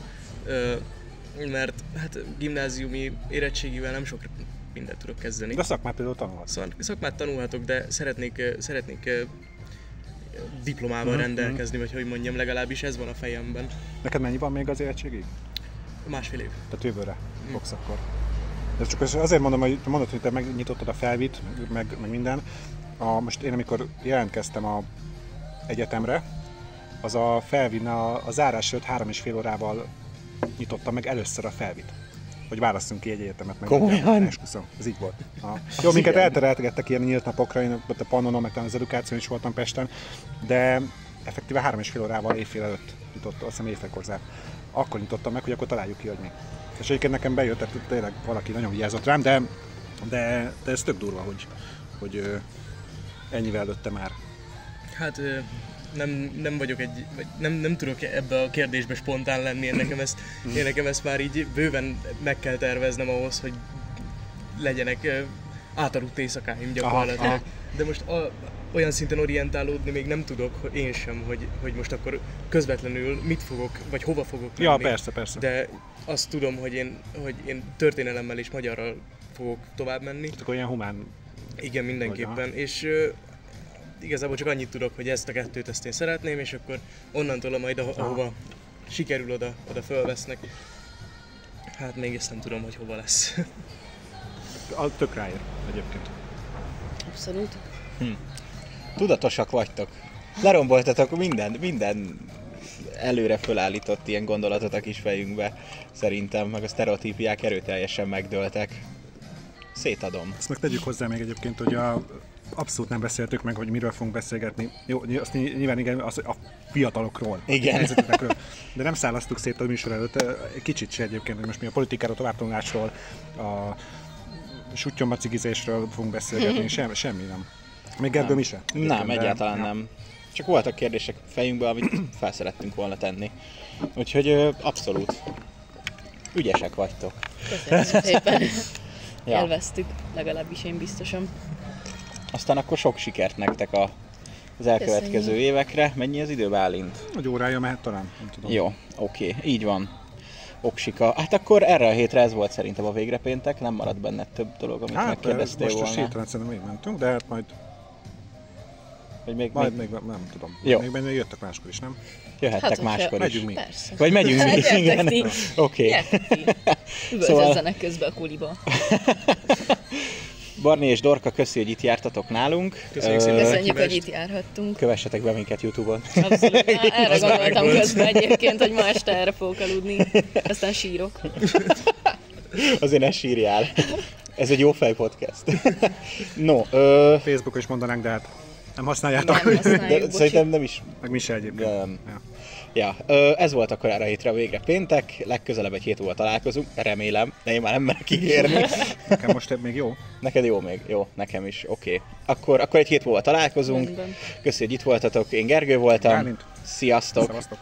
mert hát gimnáziumi érettségivel nem sok mindent tudok kezdeni. De szakmát például tanulhatsz. Szóval szakmát tanulhatok, de szeretnék, szeretnék diplomával Mhm, rendelkezni, vagy hogy mondjam, legalábbis ez van a fejemben. Neked mennyi van még az érettségig? Másfél év. Tehát jövőre fogsz akkor. Ez csak azért mondom, hogy mondod, hogy te megnyitottad a felvit, meg, meg minden. A, most én amikor jelentkeztem a egyetemre, az a felvin a, a zárás előtt három és fél órával nyitottam meg először a felvit. Hogy válasszunk ki egy egyetemet. Meg Komolyan? Esküszöm, ez így volt. Aha. Jó, minket eltereltettek ilyen nyílt napokra, én ott a Pannonon, meg az edukáción is voltam Pesten, de effektíve három és fél órával évfél előtt nyitott, azt hiszem évfélkor zárt. Akkor nyitottam meg, hogy akkor találjuk ki, hogy mi. És egyébként nekem bejött, tehát tényleg valaki nagyon vigyázott rám, de, de, de ez tök durva, hogy, hogy ennyivel előtte már. Hát nem, nem vagyok egy, vagy nem, nem tudok ebbe a kérdésbe spontán lenni, én nekem, ezt, én nekem ezt már így bőven meg kell terveznem ahhoz, hogy legyenek átaludt éjszakáim gyakorlatilag. Aha, aha. De most a, olyan szinten orientálódni még nem tudok, én sem, hogy, hogy most akkor közvetlenül mit fogok, vagy hova fogok Ja, menni. persze, persze. De... Azt tudom, hogy én, hogy én történelemmel és magyarral fogok tovább menni. Akkor ilyen humán Igen, mindenképpen. És ö, igazából csak annyit tudok, hogy ezt a kettőt ezt én szeretném, és akkor onnantól majd aho- ahova sikerül oda, oda fölvesznek. Hát még ezt nem tudom, hogy hova lesz. a, tök ráér egyébként. Abszolút. Tudatosak vagytok. Leromboltatok minden, minden előre fölállított ilyen gondolatot a kis fejünkbe. Szerintem, meg a sztereotípiák erőteljesen megdőltek. Szétadom. Ezt meg tegyük hozzá még egyébként, hogy a, abszolút nem beszéltük meg, hogy miről fogunk beszélgetni. Jó, azt ny- nyilván igen, az, a fiatalokról, Igen. De nem szállaztuk szét a műsor előtt, kicsit se egyébként, hogy most mi a politikáról, továbbtanulásról, a sutyomba cigizésről fogunk beszélgetni, sem, semmi nem. Még Gergő Nem. mi se. Nem, Egyébként, de- egyáltalán ja. nem. Csak voltak kérdések fejünkben, amit fel szerettünk volna tenni. Úgyhogy abszolút. Ügyesek vagytok. Köszönjük szépen. Ja. Élveztük, legalábbis én biztosan. Aztán akkor sok sikert nektek a, az elkövetkező Köszönjük. évekre. Mennyi az idő, Bálint? Egy órája mehet talán, nem tudom. Jó, oké, így van. Oksika. Hát akkor erre a hétre ez volt szerintem a végre péntek, nem maradt benne több dolog, amit Hát megkérdeztél most a volna. sételen szerintem még mentünk, de hát majd, Vagy még, majd még még, nem tudom. Jó. Még, még jöttek máskor is, nem? jöhettek Hát, máskor is. Megyünk mi. Persze. Vagy megyünk mi, Gyertek igen. Oké. Ti. Üvöltözzenek közben a kuliba. Barni és Dorka, köszi, hogy itt jártatok nálunk. Köszönjük szépen. Köszönjük, hogy itt járhattunk. Kövessetek be minket Youtube-on. Abszolút. Á, Erre már gondoltam közben egyébként, hogy ma este erre fogok aludni. Aztán sírok. Azért ne sírjál. Ez egy jó fej podcast. No, ö, Facebookon is mondanánk, de hát nem használjátok. Nem de használjuk, bocsi. szerintem nem is Meg mi se egyébként. De- Ja. Ja, ez volt akkor erre a hétre végre péntek, legközelebb egy hét múlva találkozunk, remélem, de én már nem merek ígérni. Nekem most még jó. Neked jó még? Jó, nekem is, oké. Okay. Akkor, akkor egy hét múlva találkozunk. Köszönjük, hogy itt voltatok, én Gergő voltam. Bálint. Sziasztok! Szevasztok.